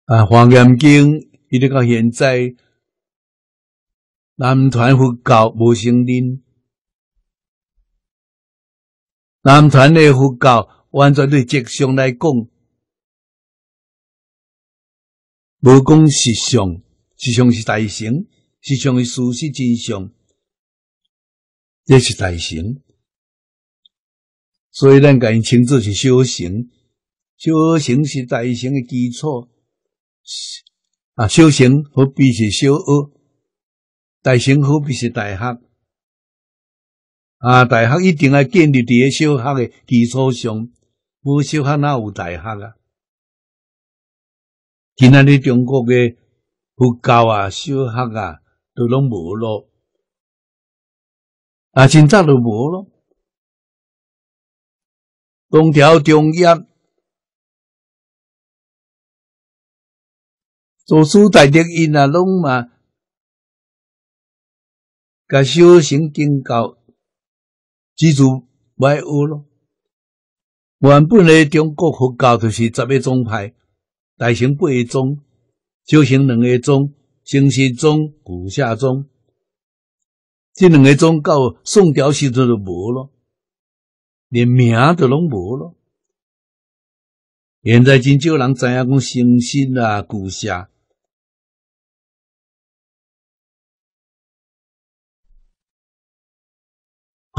啊，《黄严经》一直到现在，南传佛教无承认，南传的佛教完全对迹象来讲。无讲实相，实相是大成，实相是事实真相，这是大成。所以咱甲因称作是修行，修行是大成的基础。啊，修行何必是小学？大成何必是大学？啊，大学一定要建立伫小学的基础上，无小学哪有大学啊？今仔日中国嘅佛教啊、小学啊，都拢无咯，啊，真早都无咯。东条中央、做书大德因啊，拢嘛，甲修行经教，记住歹学咯。原本嘅中国佛教就是十个宗派。大乘八个宗，小行两个宗，成实宗、古下宗，这两个宗到宋朝时阵就无咯，连名都拢无咯。现在真少人知影讲成实啊、古下，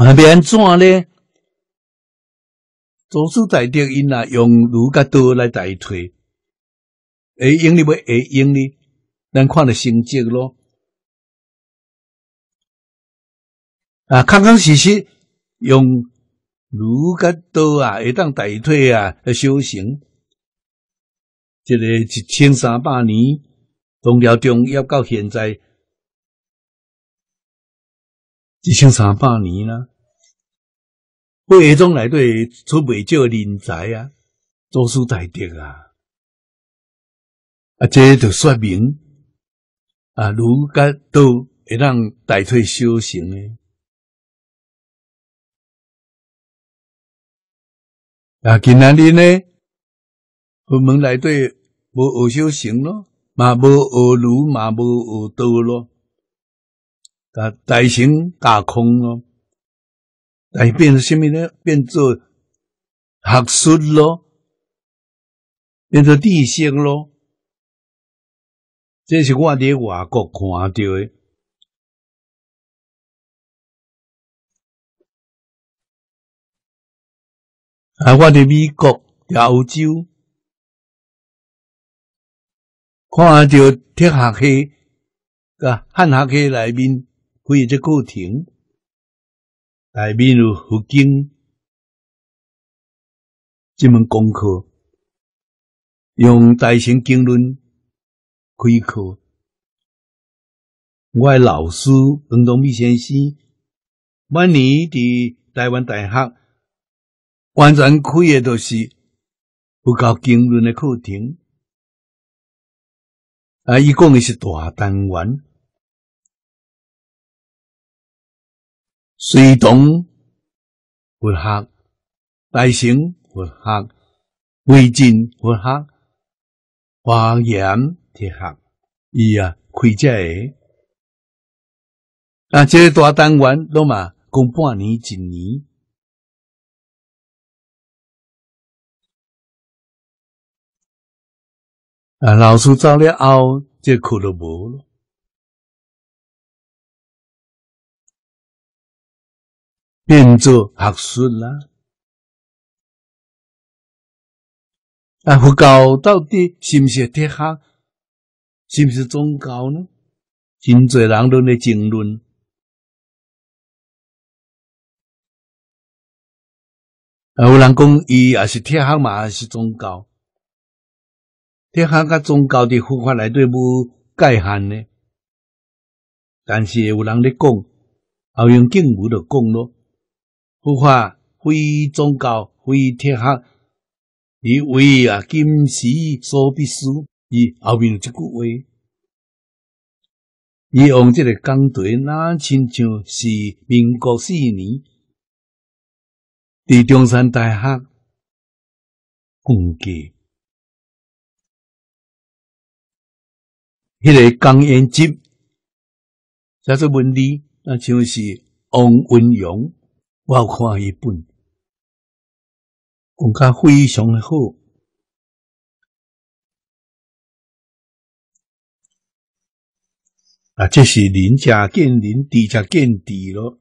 啊，变怎呢？祖师大德因啊，用儒家道来代替。会用哩，袂会用哩，咱看着成绩咯。啊，康康实实用儒家道啊，会当代替啊修行。这个一千三百年，从辽中要到现在一千三百年啦。会中内底出未少人才啊，做书大德啊。啊，这就说明啊，儒家都会让代替修行的。啊，今仔日呢，佛门内底无学修行咯，嘛无学儒，嘛无学道咯，啊，大乘大空咯，但变成什么呢？变做学术咯，变做知识咯。这是我伫外国看到的，啊，我伫美国、欧洲看到铁学系、个汉学系内面开这课程，来面有佛经这门功课，用大乘经论。开课，我老师彭东密先生，晚年伫台湾大学完全开的都是佛教经论的课程，啊，伊讲的是大单元，水东佛学、大乘佛学、魏晋佛学、华严。铁学伊啊，开这个啊，这个大单元拢嘛讲半年一年啊，老师走了后，这课就无了，变做学术啦。啊，佛教到底是不是哲学？是不是宗教呢？真侪人都在争论。啊，有人讲伊也是哲学嘛，也是宗教。哲学甲宗教的佛法内底无界限呢。但是有人咧讲，后用敬语就讲咯，佛法非宗教，非哲学，以为啊今时所必须。伊后面有一句话，伊用这个讲对，那亲像是民国四年伫中山大学讲记，迄个江延集，写做文字，那像是王文勇，我有看一本，讲甲非常的好。啊，这是人家见邻，地家见地咯。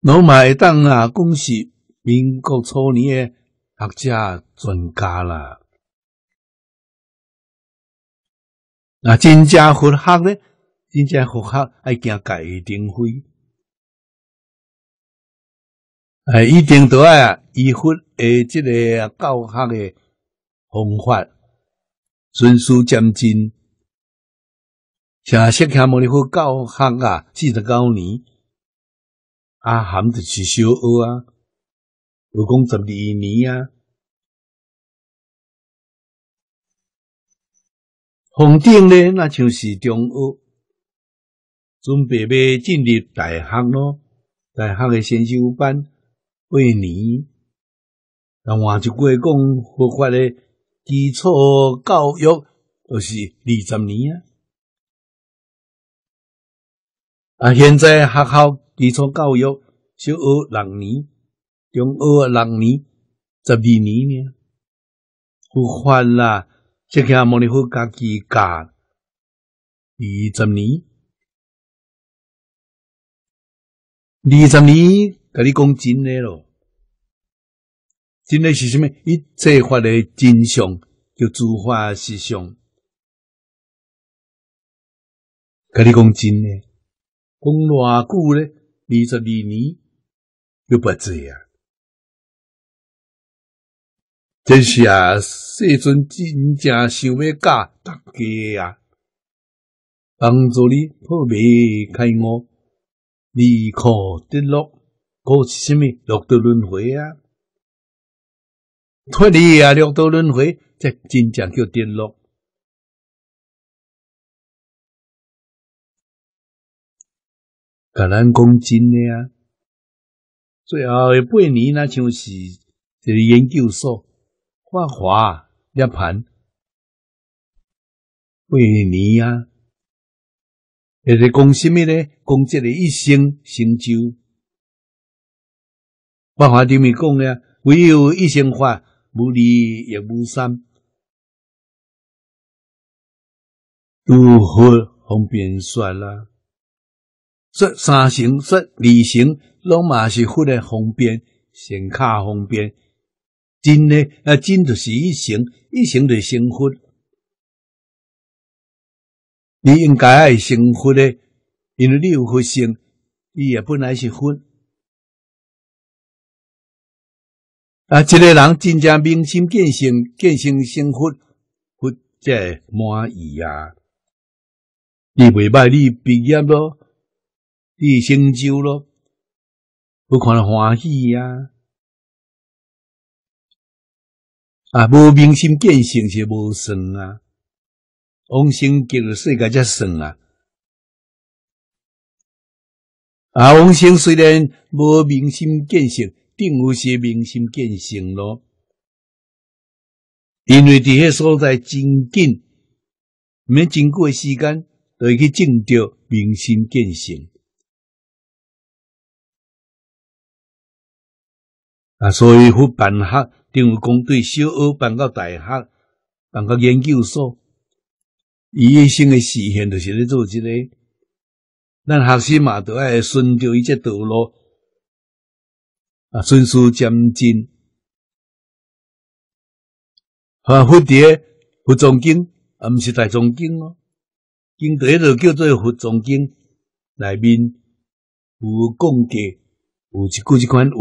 老买当啊，恭喜民国初年的学者专家啦。那真正佛学呢？真正佛学爱行界定会，哎，一定都爱啊！依佛诶，这个教学的。方法循序渐进，像释迦牟尼佛教学啊，四十九年，阿含就是小学啊，有讲十二年啊。红顶呢，那就是中学，准备要进入大学咯，大学的先修班八年，那换一过讲佛法的。基础教育就是二十年啊！啊，现在学校基础教育小学六年，中学六年，十二年呢。佛法啦，即个摩尼佛家己教二十年，二十年，甲你讲真诶咯。真诶是啥物？一切法的真相，叫诸法实相。甲你讲真诶，讲偌久咧？二十二年又不济啊！真是啊，世尊真正想要教大家啊，帮助你破灭开悟，离苦得乐，过是啥物？六道轮回啊！脱离啊六道轮回，才真正叫跌落。甲咱讲真诶啊，最后诶八年那像是一个研究所，画画、涅盘，八年啊，也是讲什么咧？讲这个一生成就。画画里面讲咧，唯有一生法。无二亦无三，如何方便说啦？说三成说二成，拢嘛是佛的方便，显卡方便。真呢，啊真就是一成，一成就成佛。你应该爱成佛的，因为你有佛性，伊也本来是佛。啊！一个人真正明心见性，见性成佛，佛才满意啊！你袂歹，你毕业咯，你成就咯，不看欢喜呀！啊，无明心见性是无算啊！往生极乐世界才算啊！啊，往生虽然无明心见性。定有些明心见性咯，因为伫迄所在真紧，免经过时间，就会去证着明心见性。啊，所以佛办学，定有讲对小学办到大学，办到研究所，伊一生诶实现就是咧做即个。咱学生嘛，都爱顺着伊只道路。啊，顺序渐进，啊，佛碟佛藏经，啊，毋是大藏经哦。经第一就叫做佛藏经，内面有讲解，有一句即款话，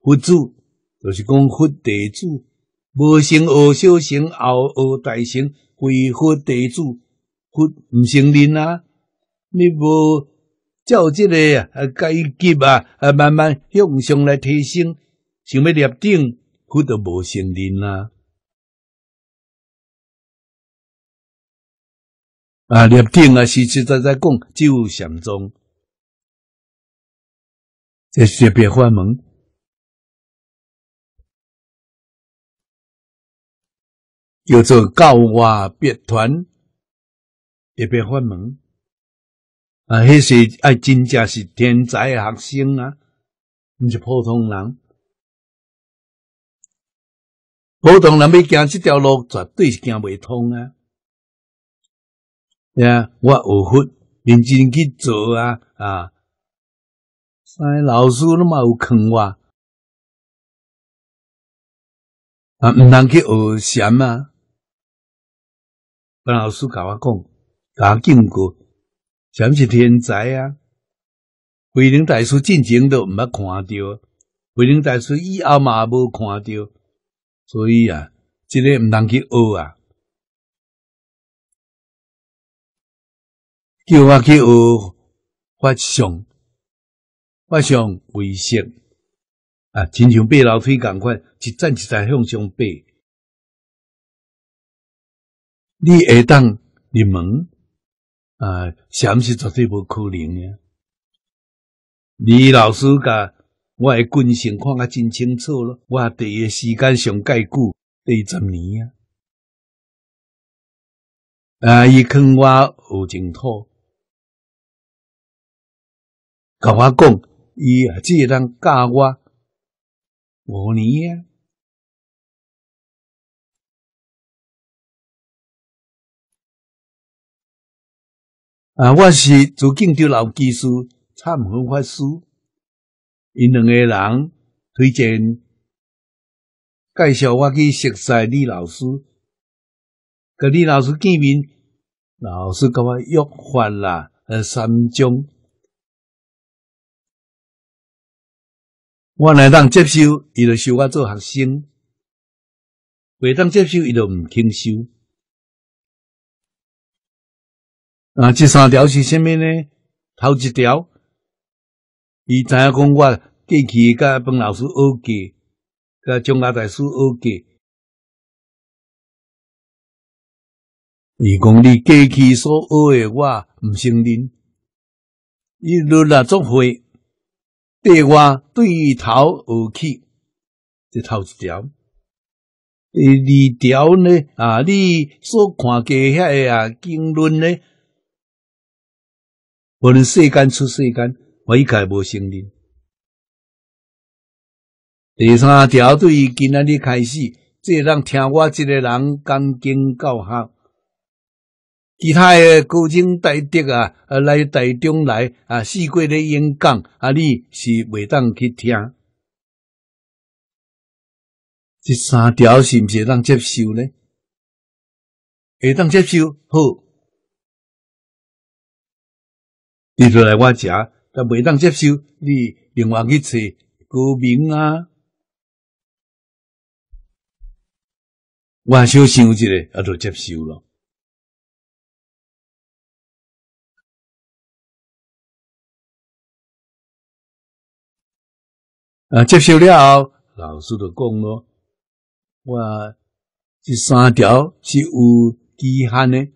佛祖就是讲佛地主，无成恶小成，后恶大成，归佛地主，佛毋承认啊！你无照即个啊阶级啊啊慢慢向上来提升，想要立顶，佛都无承认啊！啊，立顶啊，实实在在讲，只有禅宗，这是别法门，叫做教化别团。特别法门啊，迄是爱真正是天才诶学生啊，毋是普通人。普通人要行这条路，绝对是行袂通啊！呀，我学佛认真去做啊啊！三老师拢嘛有劝我啊，毋通去学禅啊。本老师甲我讲。甲敬过，什是天才啊？慧能大师进前都毋捌看到，慧能大师以后嘛无看到，所以啊，这个毋通去学啊。叫我去学法相，法相为识啊，亲像爬楼梯共款，一站一站向上爬。你下当入门。啊，禅是绝对无可能嘅。李老师甲我嘅根性看啊真清楚咯，我第一时间上介久第十年啊。啊，伊劝我学净土，甲我讲，伊啊只个人教我五年啊。啊！我是做敬州老技师忏悔法师，因两个人推荐介绍我去识识李老师，跟李老师见面，老师甲我约法啦，呃，三种，我来当接受，伊就收我做学生；未当接受，伊就毋肯收。啊，这三条是虾米呢？头一条，伊知影讲我过去甲彭老师学过，甲张家大师学过。伊讲你过去所学的，我毋承认。伊论来作会，对我对头学去，这头一条。第二条呢？啊，你所看过遐个啊经论呢？无论世间出世间，我一概无承认。第三条对于今仔日开始，即个人听我一个人讲经教学，其他的高僧大德啊，来台中来啊，四过的演讲啊，你是袂当去听。这三条是毋是当接受呢？会当接受好。你就来我食，但未当接受。你另外去找高明啊！我小想一下，啊，就接受了。啊，接受了后，老师就讲咯，我这三条是有期限的，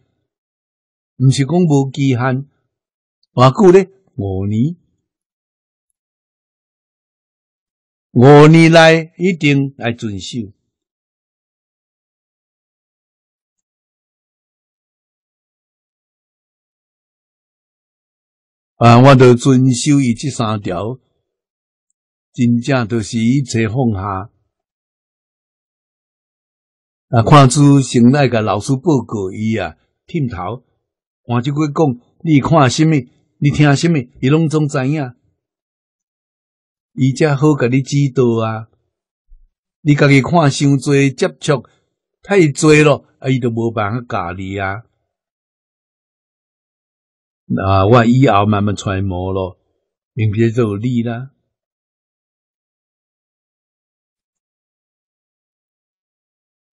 毋是讲无期限。偌久咧？五年，五年来一定来遵守。啊，我都遵守伊这三条，真正都是一切放下。啊，看出现在个老师报告伊啊，点头，换句话讲，你看什么？你听什么？伊拢总知影，伊才好甲你指导啊！你家己看伤多接触太多咯，啊，伊就无办法教你啊！那我以后慢慢揣摩咯，明天就有你啦。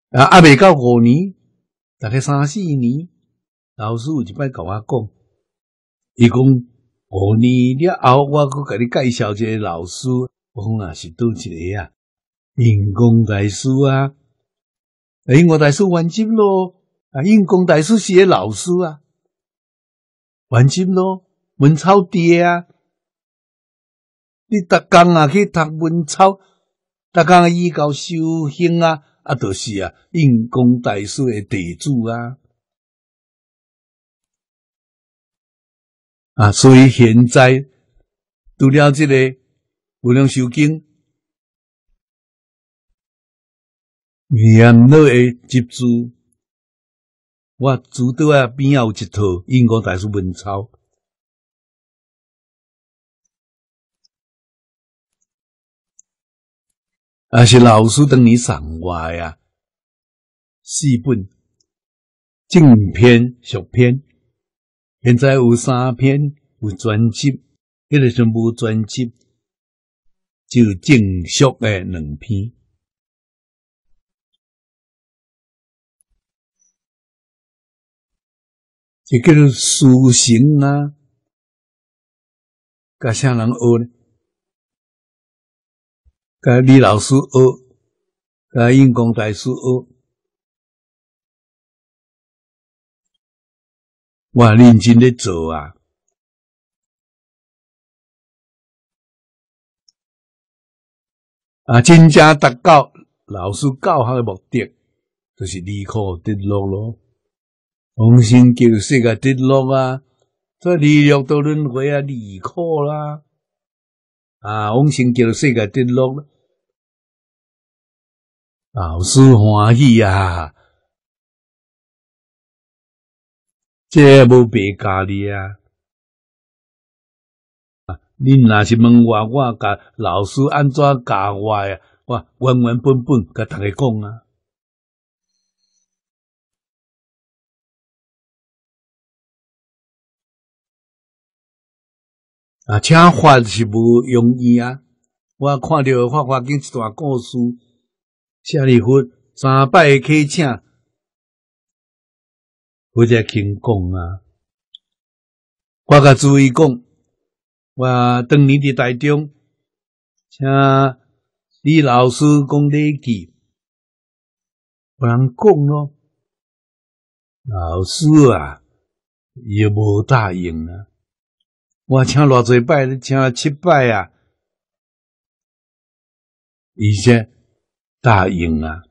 啊，还未到五年，大概三四年。老师有一摆甲我讲，伊讲五年了后，我阁甲你介绍一个老师，我讲啊是倒一个啊？印光大师啊，啊印光大师完结咯，啊，印光大师是个老师啊，完结咯，文草爹啊，你逐工啊去读文草，逐工啊依教修行啊，啊，就是啊，印光大师的弟子啊，啊，所以现在除了这个无量寿经。念老的集注，我主刀啊边有一套英国大师文钞，啊是老师等你送我啊，四本正篇、续篇，现在有三篇有专辑，迄个是无专辑，就正续的两篇。一个是书行啊，甲啥人学呢？甲李老师学，甲印光大师学，我认真咧做啊！啊，真正达到老师教学的目的，就是离苦得乐咯。重新救世界跌落啊！这离六道轮回啊，离苦啦！啊，往生救世界跌落，老师欢喜啊！这无白教你啊！啊，你若是问我，我甲老师安怎教我啊？我原原本本甲大家讲啊！啊，请法是无容易啊！我看到《法华经》一段故事，舍利弗三拜乞请，我才听讲啊。我甲注意讲，我当年伫台中，请李老师讲礼记，有人讲咯，老师啊，也无答应啊。我请偌济拜，请了七拜啊！而且答应啊，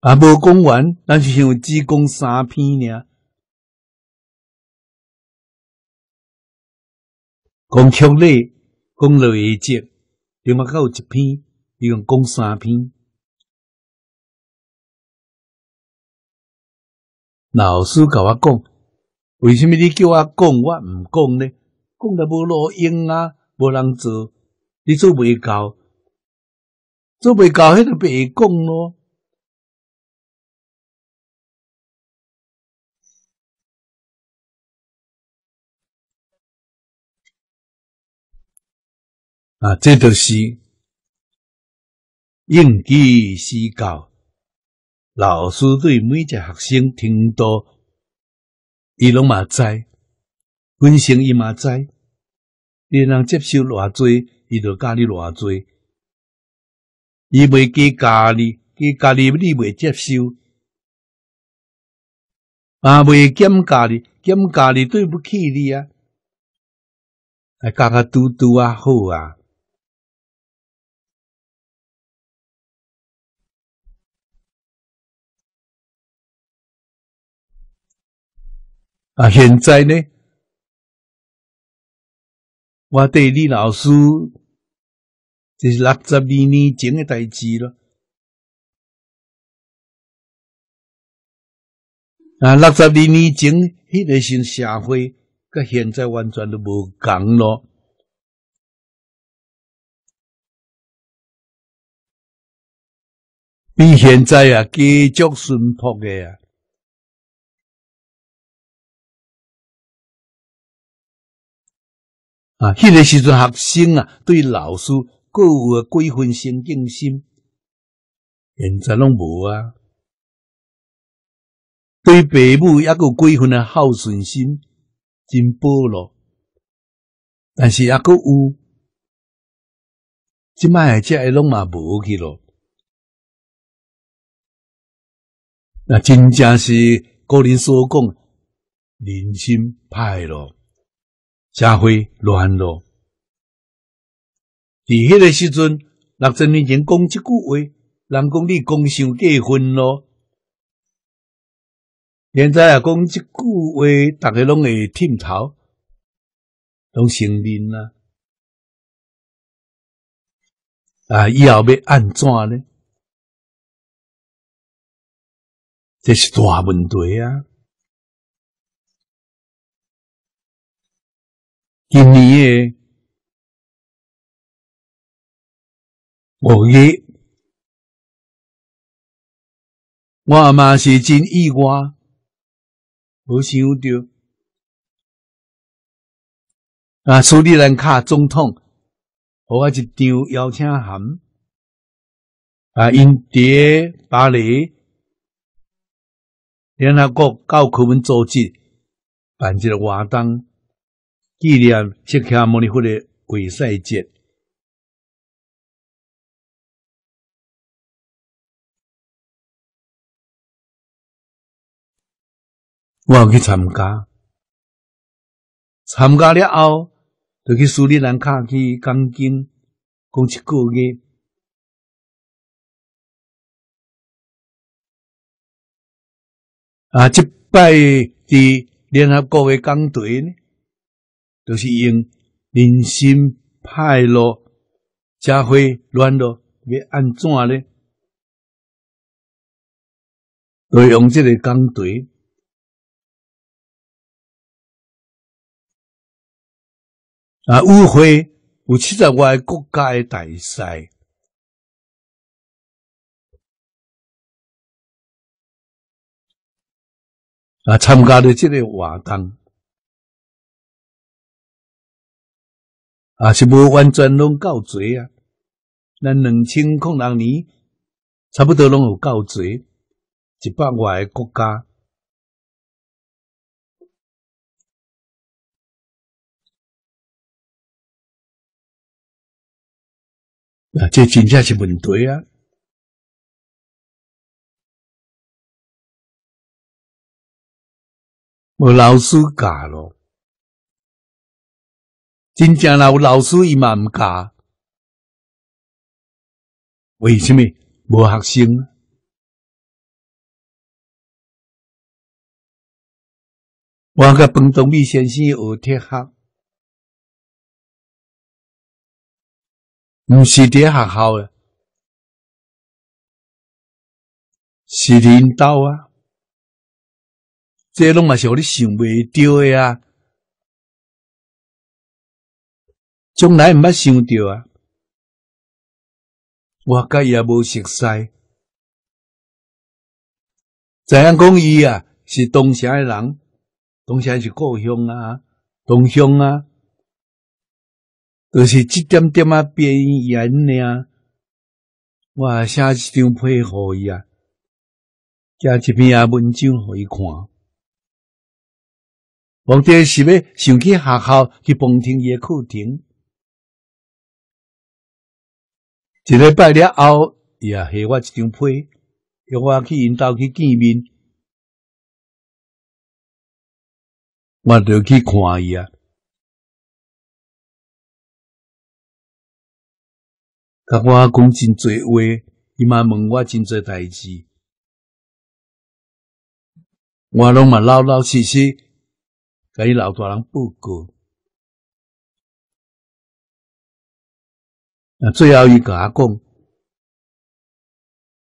啊无讲完，咱就想只讲三篇尔。讲曲礼，讲落一节，另外还有一篇，伊共讲三篇。老师甲我讲。为什么你叫我讲，我唔讲呢？讲得无路用啊，无人做，你做未到，做未到，迄个白讲咯。啊，这就是应记施教，老师对每一个学生听到。伊拢嘛知，本身伊嘛知，你人接受偌多，伊就教你偌多。伊袂加教你，加教你你袂接受，啊，袂减教你，减教你对不起你啊，来教个嘟嘟啊好啊。啊！现在呢，我对李老师，这是六十二年前的代志了。啊，六十二年前，迄个新社会，跟现在完全都无共咯。比现在啊，继续淳朴的啊。啊，迄个时阵学生啊，对老师各有几分尊敬心，现在拢无啊。对父母也有几分的孝顺心，真保咯。但是也阁有，即摆即个拢嘛无去咯。那真正是古人所讲，人心歹咯，社会乱咯。伫迄个时阵，六十年前讲即句话，人讲你讲想结婚咯。现在啊，讲即句话，逐个拢会听头，拢承认啦。啊，以后要安怎呢？这是大问题啊！今年的五月，我嘛是真意外。无想到啊！苏里兰卡总统，给我一张邀请函啊！因伫巴黎联合国教科文组织办一个活动，纪念切克莫尼夫的卫赛节。我去参加，参加了后，就去苏里兰卡去讲经，讲一个月。啊，即摆伫联合国的讲队呢，就是用人心歹咯，社会乱咯，要安怎呢？都用这个讲队。啊，舞会有七十外国家的大赛，啊，参加的这个活动，啊，是无完全拢够多啊。咱两千零六年，差不多拢有够多，一百外个国家。啊，这真正是问题啊！无老师教咯，真正有老师伊嘛毋教，为什么无学生？我甲彭东美先生学铁学。毋是伫学校诶，是领导啊！这拢嘛是互你想袂到诶啊！从来毋捌想到啊！我甲伊也无熟悉，知影讲伊啊是东城诶人，东城是故乡啊，东乡啊。就是一点点啊边缘尔，我写一张批互伊啊，加一篇啊文章互伊看。目的是要想去学校去旁听伊诶课程，一礼拜了后，伊也下我一张批，约我去因兜去见面，我就去看伊啊。甲我讲真侪话，伊嘛问我真侪代志，我拢嘛老老实实甲伊老大人报告。啊，最后伊甲我讲，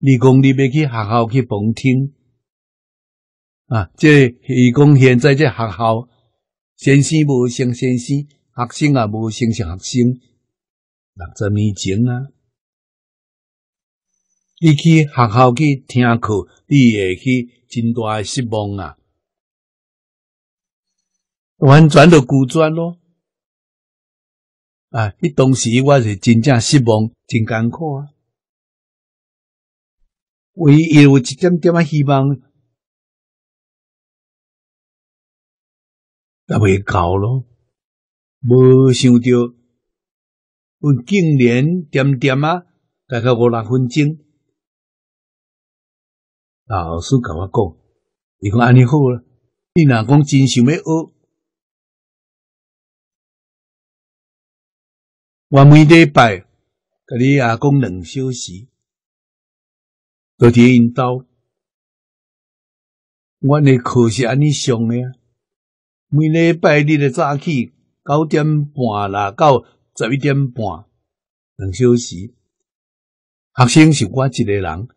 你讲你要去学校去旁听啊？这伊讲现在这学校先生无成先生，学生也无成成学生。六十年前啊，你去学校去听课，你会去真大诶失望啊！完全都孤绝咯。啊，迄当时我是真正失望，真艰苦啊。唯一有一点点啊希望，也未够咯。无想到，我竟然点点啊，大概五六分钟，老师甲我讲，伊讲安尼好啦，你若讲真想要学。我每礼拜甲你阿讲两小时，都伫因兜。阮的课是安尼上的，每礼拜日的早起九点半啦到十一点半两小时。学生是我一个人，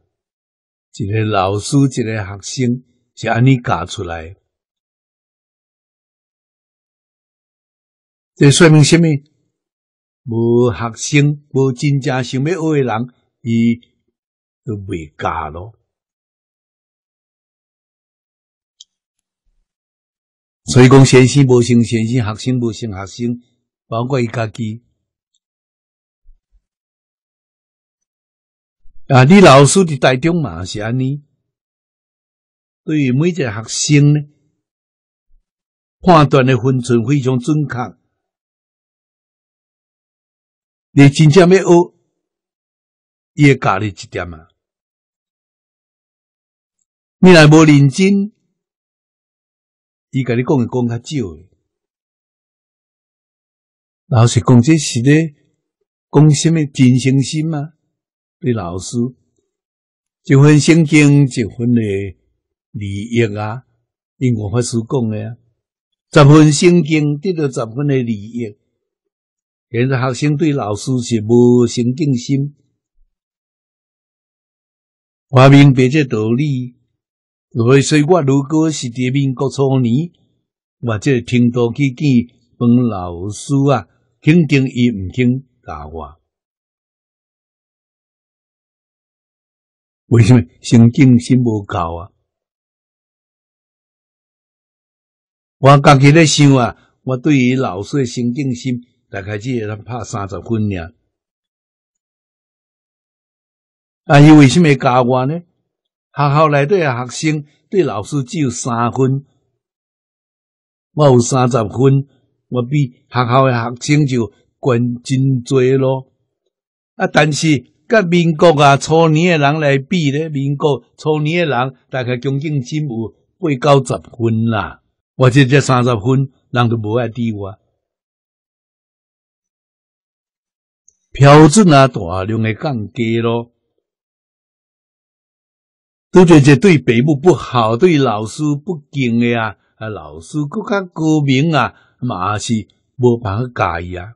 一个老师，一个学生是安尼教出来。这说明什么？无学生，无真正想要学的人，伊都未教咯。所以讲，先生无成先生，学生无成学生，包括伊家己。啊，你老师伫台中嘛是安尼，对于每一个学生呢，判断的分寸非常准确。你真正要学，伊会教你一点啊。你若无认真。伊甲你讲诶，讲较少诶。老师讲这是咧讲什么真诚心吗？对老师，一份圣经，一份诶利益啊。因我法师讲诶啊，十份圣经得到十分诶利益。现在学生对老师是无诚敬心，我明白这道理。所以说，我如果是伫民国初年，我这听到去见问老师啊，肯定伊毋肯教我。为什么？心境心无够啊！我家己咧想啊，我对于老师的心境心，大概只会当拍三十分尔。啊，伊为什么教我呢？学校内底学生对老师只有三分，我有三十分，我比学校的学生就悬真多咯。啊，但是甲民国啊初年的人来比咧，民国初年的人大概恭敬心有八九十分啦。我这这三十分，人都无爱滴我。标准啊，大量的降低咯。都觉得对北部不好，对老师不敬的啊，啊，老师更加高明啊，嘛是无办法介意啊。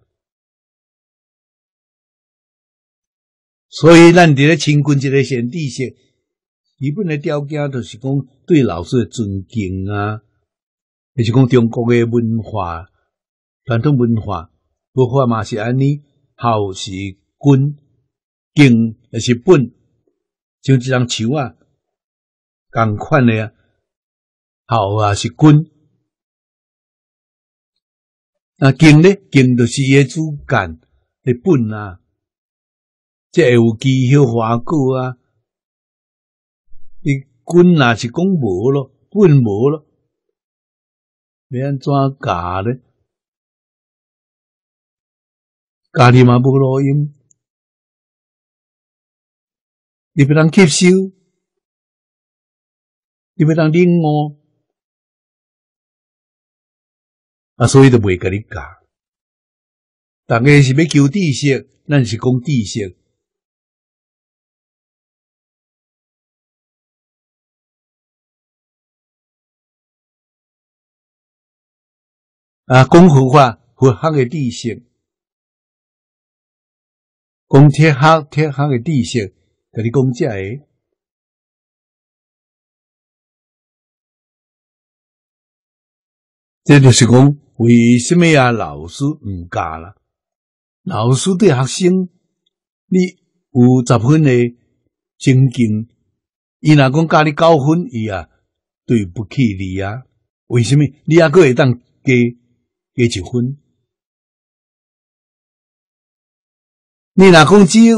所以咱伫咧亲近一个先知识，基本的条件就是讲对老师的尊敬啊，也是讲中国的文化、传统文化，文化嘛是安尼，孝是君，敬也是本，像这样树啊。共款的啊，好啊是君，啊敬呢敬就是耶主干的本啊，即会有技巧花果啊，你君啊是讲无咯，本无咯，要安怎教呢？家己嘛无路用，你不能吸收。你要当领悟啊，所以都袂甲你教。大家是要求知识，咱是讲知识啊，讲佛法佛学的知识，讲铁学铁学的知识，甲你讲遮个。这就是讲，为什么啊？老师唔教啦？老师对学生，你有十分的尊敬，伊若讲教你九分，伊啊对不起你啊？为什么？你还可会当加加一分？你若讲只有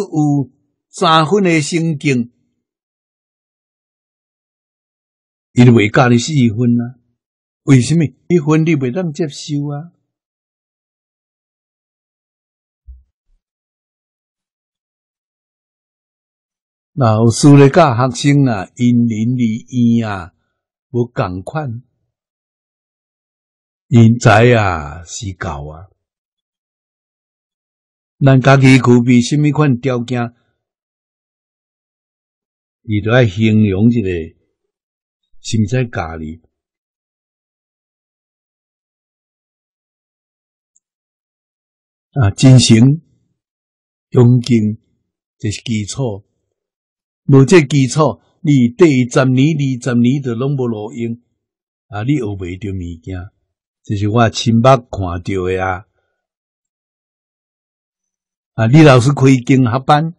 三分的心境，伊就未教你四分啊？为什么离婚你袂当接受啊？老师咧教学生啊，因人而异啊，无共款。因在啊，是教啊。咱家己具备什么款条件，伊都爱形容一个，是毋在教你啊？真诚、恭敬，这是基础。无这基础，你第十年、二十年都拢无路用啊！你学袂着物件，这是我亲目看到的啊！啊，李老师开经合班，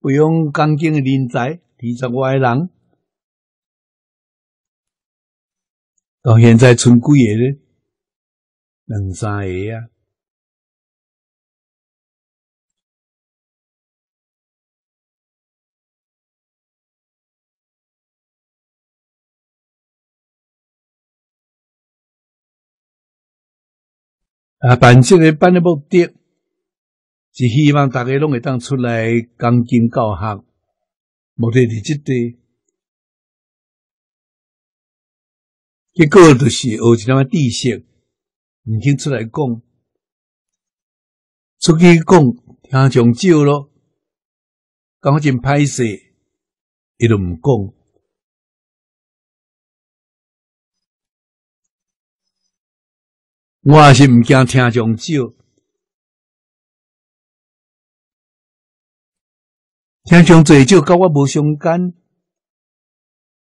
培养钢筋的人才，二十外个人，到现在存几个咧？两三个啊！啊，办这个班的目的，是希望大家拢会当出来钢筋教学，目的伫即个。结果就是学一点仔知识，唔肯出来讲，出去讲听上少咯，讲真歹势，伊都唔讲。我也是毋惊听上少，听上最少，甲我无相干。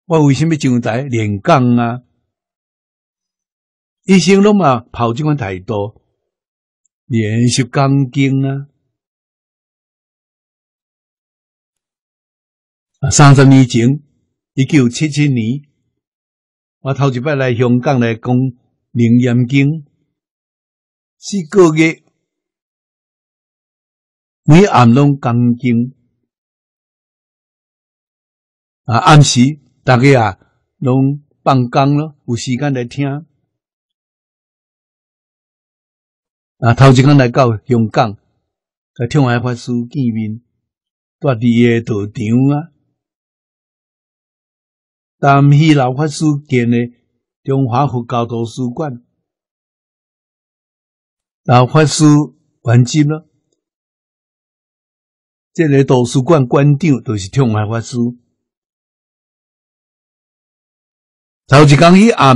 我为什么上台练讲啊？医生拢嘛跑即款态度，练习钢筋啊！三十年前，一九七七年，我头一摆来香港来讲《楞严经》。四个月，每暗拢讲经啊，暗时大家啊拢放工咯，有时间来听啊。头一天来到香港，甲听海法师见面，住伫个道场啊，担起老法师建的中华佛教图书馆。老法师完金了，这个图书馆馆长都是听海法师。头一天一暗，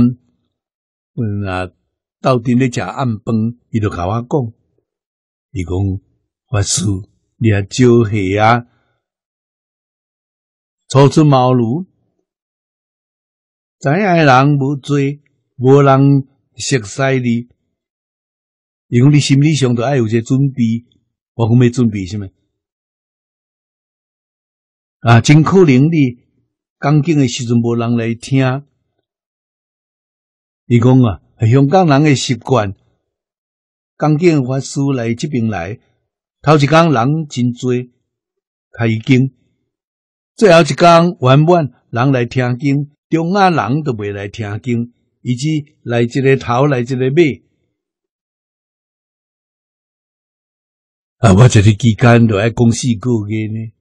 嗯啊，到底咧食暗饭，伊就甲我讲，伊讲法师，你啊招喜啊，初出茅庐，知影诶人无多，无人熟悉你。伊讲你心理上都爱有些准备，我讲要准备什么？啊，真可能你讲经的时阵无人来听。伊讲啊，香港人的习惯，讲经法师来这边来，头一天人真多，开经；最后一讲晚满人来听经，中下人都未来听经，以及来一个头，来一个尾。啊！我这个期间都爱讲四个月呢。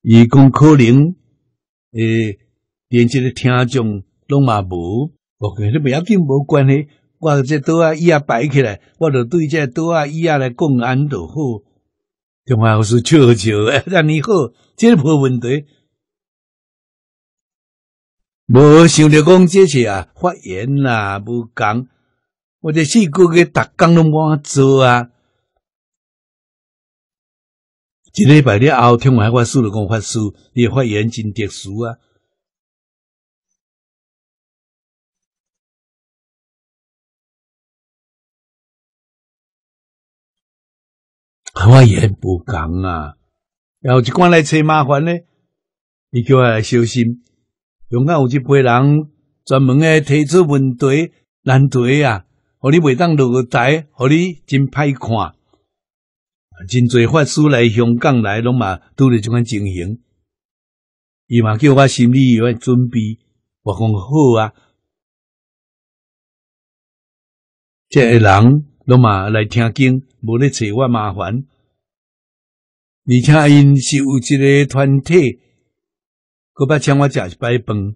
伊讲可能诶，连这个听众拢嘛无，我觉得不要紧，无关系。我这桌啊椅啊摆起来，我就对这桌啊椅啊来讲安就好。中华老师笑笑，诶，让你好，这无问题。无想着讲这些啊，发言啦，无讲。我这四个月，逐工拢我做啊！一礼拜了后，听完法师就讲法师，你发言真特殊啊！我也不讲啊，然后一关来找麻烦呢，你叫我来小心。用看有一批人专门诶提出问题难题啊！互你袂当落台，互你真歹看。真侪法师来香港来，拢嘛拄着即款情形。伊嘛叫我心里有准备，我讲好啊，这个人拢嘛来听经，无咧找我麻烦，而且因是有一个团体，佮捌请我食一摆饭，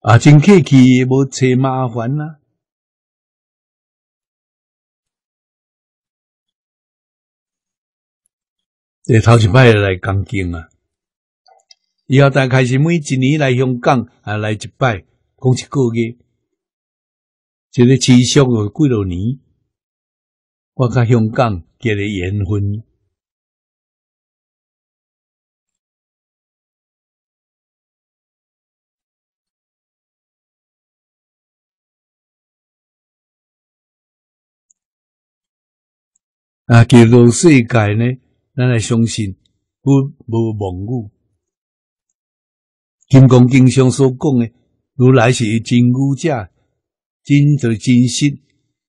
啊，真客气，无找麻烦啊。这头一摆来讲经啊！以后大开始每一年来香港啊来一摆，讲一个月，这个持续有几多年，我甲香港结了缘分。啊，叫做世界呢？咱来相信，不无妄语。金刚经上所讲的，如来是真语者，真就真实，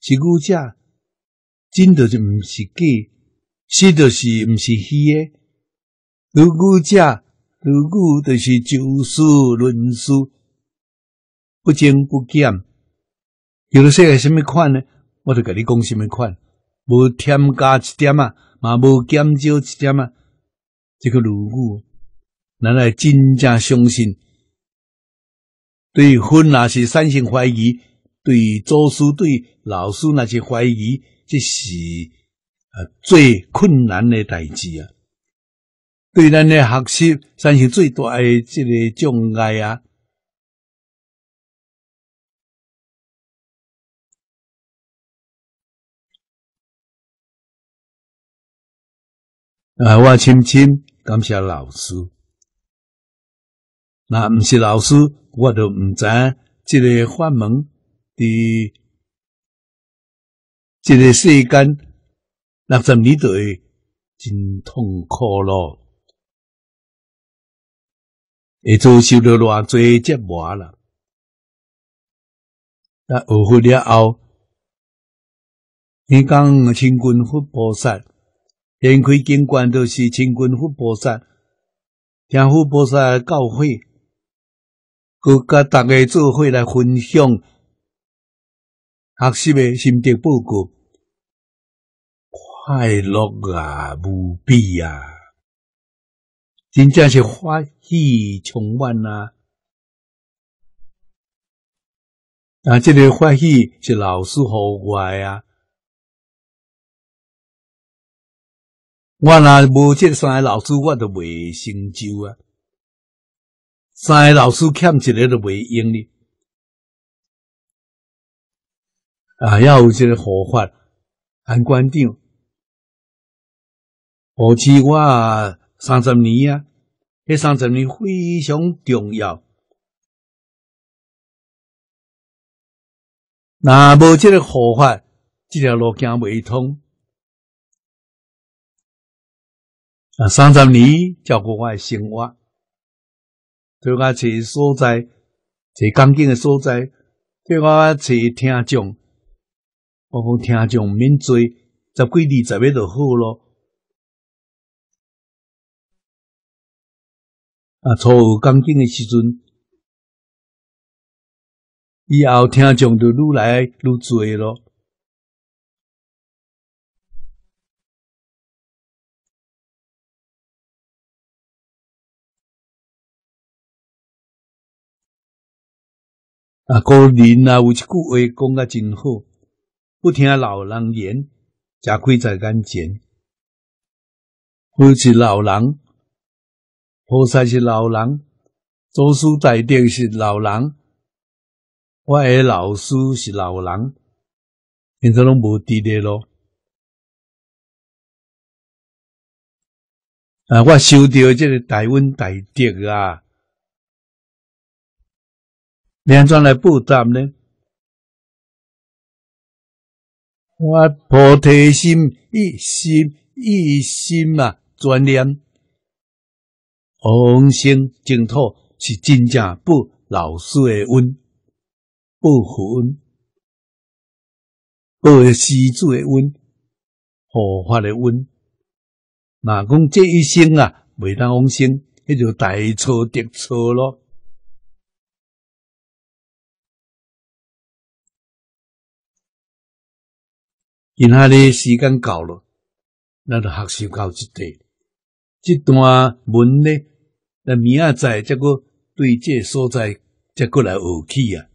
是语者，真就是毋是假，实就是毋是虚的。如语者，如语就是就事论事，不增不减。有的世界什么款呢？我就甲你讲什么款，无添加一点啊。嘛无减少一点啊！这个如果咱来真正相信，对婚那是产生怀疑，对祖师、对老师那些怀疑，这是呃最困难的代志啊！对咱的学习产生最大的这个障碍啊！啊！我深深感谢老师。那毋是老师，我都毋知即个法门伫即个世间六十年代真痛苦咯，会遭受到偌济折磨啦。那学会了后，你讲清君佛菩萨。连开经观都是清君佛菩萨，听佛菩萨教诲，佮甲大家做伙来分享学习的心得报告，快乐啊无比啊，真正是欢喜充满啊！啊，这个欢喜是老师好坏啊！我若无这三个老师，我都未成就啊！三个老师欠一个都未用哩。啊，要有这个佛法，安观长，保持我三十年啊！这三十年非常重要。那无这个佛法，这条路行未通。啊，三十年照顾我的生活，对我找所在，找干净的所在，对我找听众，我讲听众免做，十几二十个就好咯。啊，初有干净的时阵，以后听众就愈来愈多咯。啊，古人啊，有一句话讲得真好，不听老人言，吃亏在眼前。我是老人，菩萨是老人，祖师大德是老人，我的老师是老人，现在拢无伫咧咯。啊，我收到这个大恩大德啊！连怎来报答呢？我菩提心一心一心啊，专念往生净土是真正报老师的恩，报佛恩，报师祖的恩，护法的恩。那讲这一生啊，未当往生，迄就大错特错咯。今下日时间到了，咱就学习到即地，这段文呢，那明仔载则个对这所在，则过来学起啊。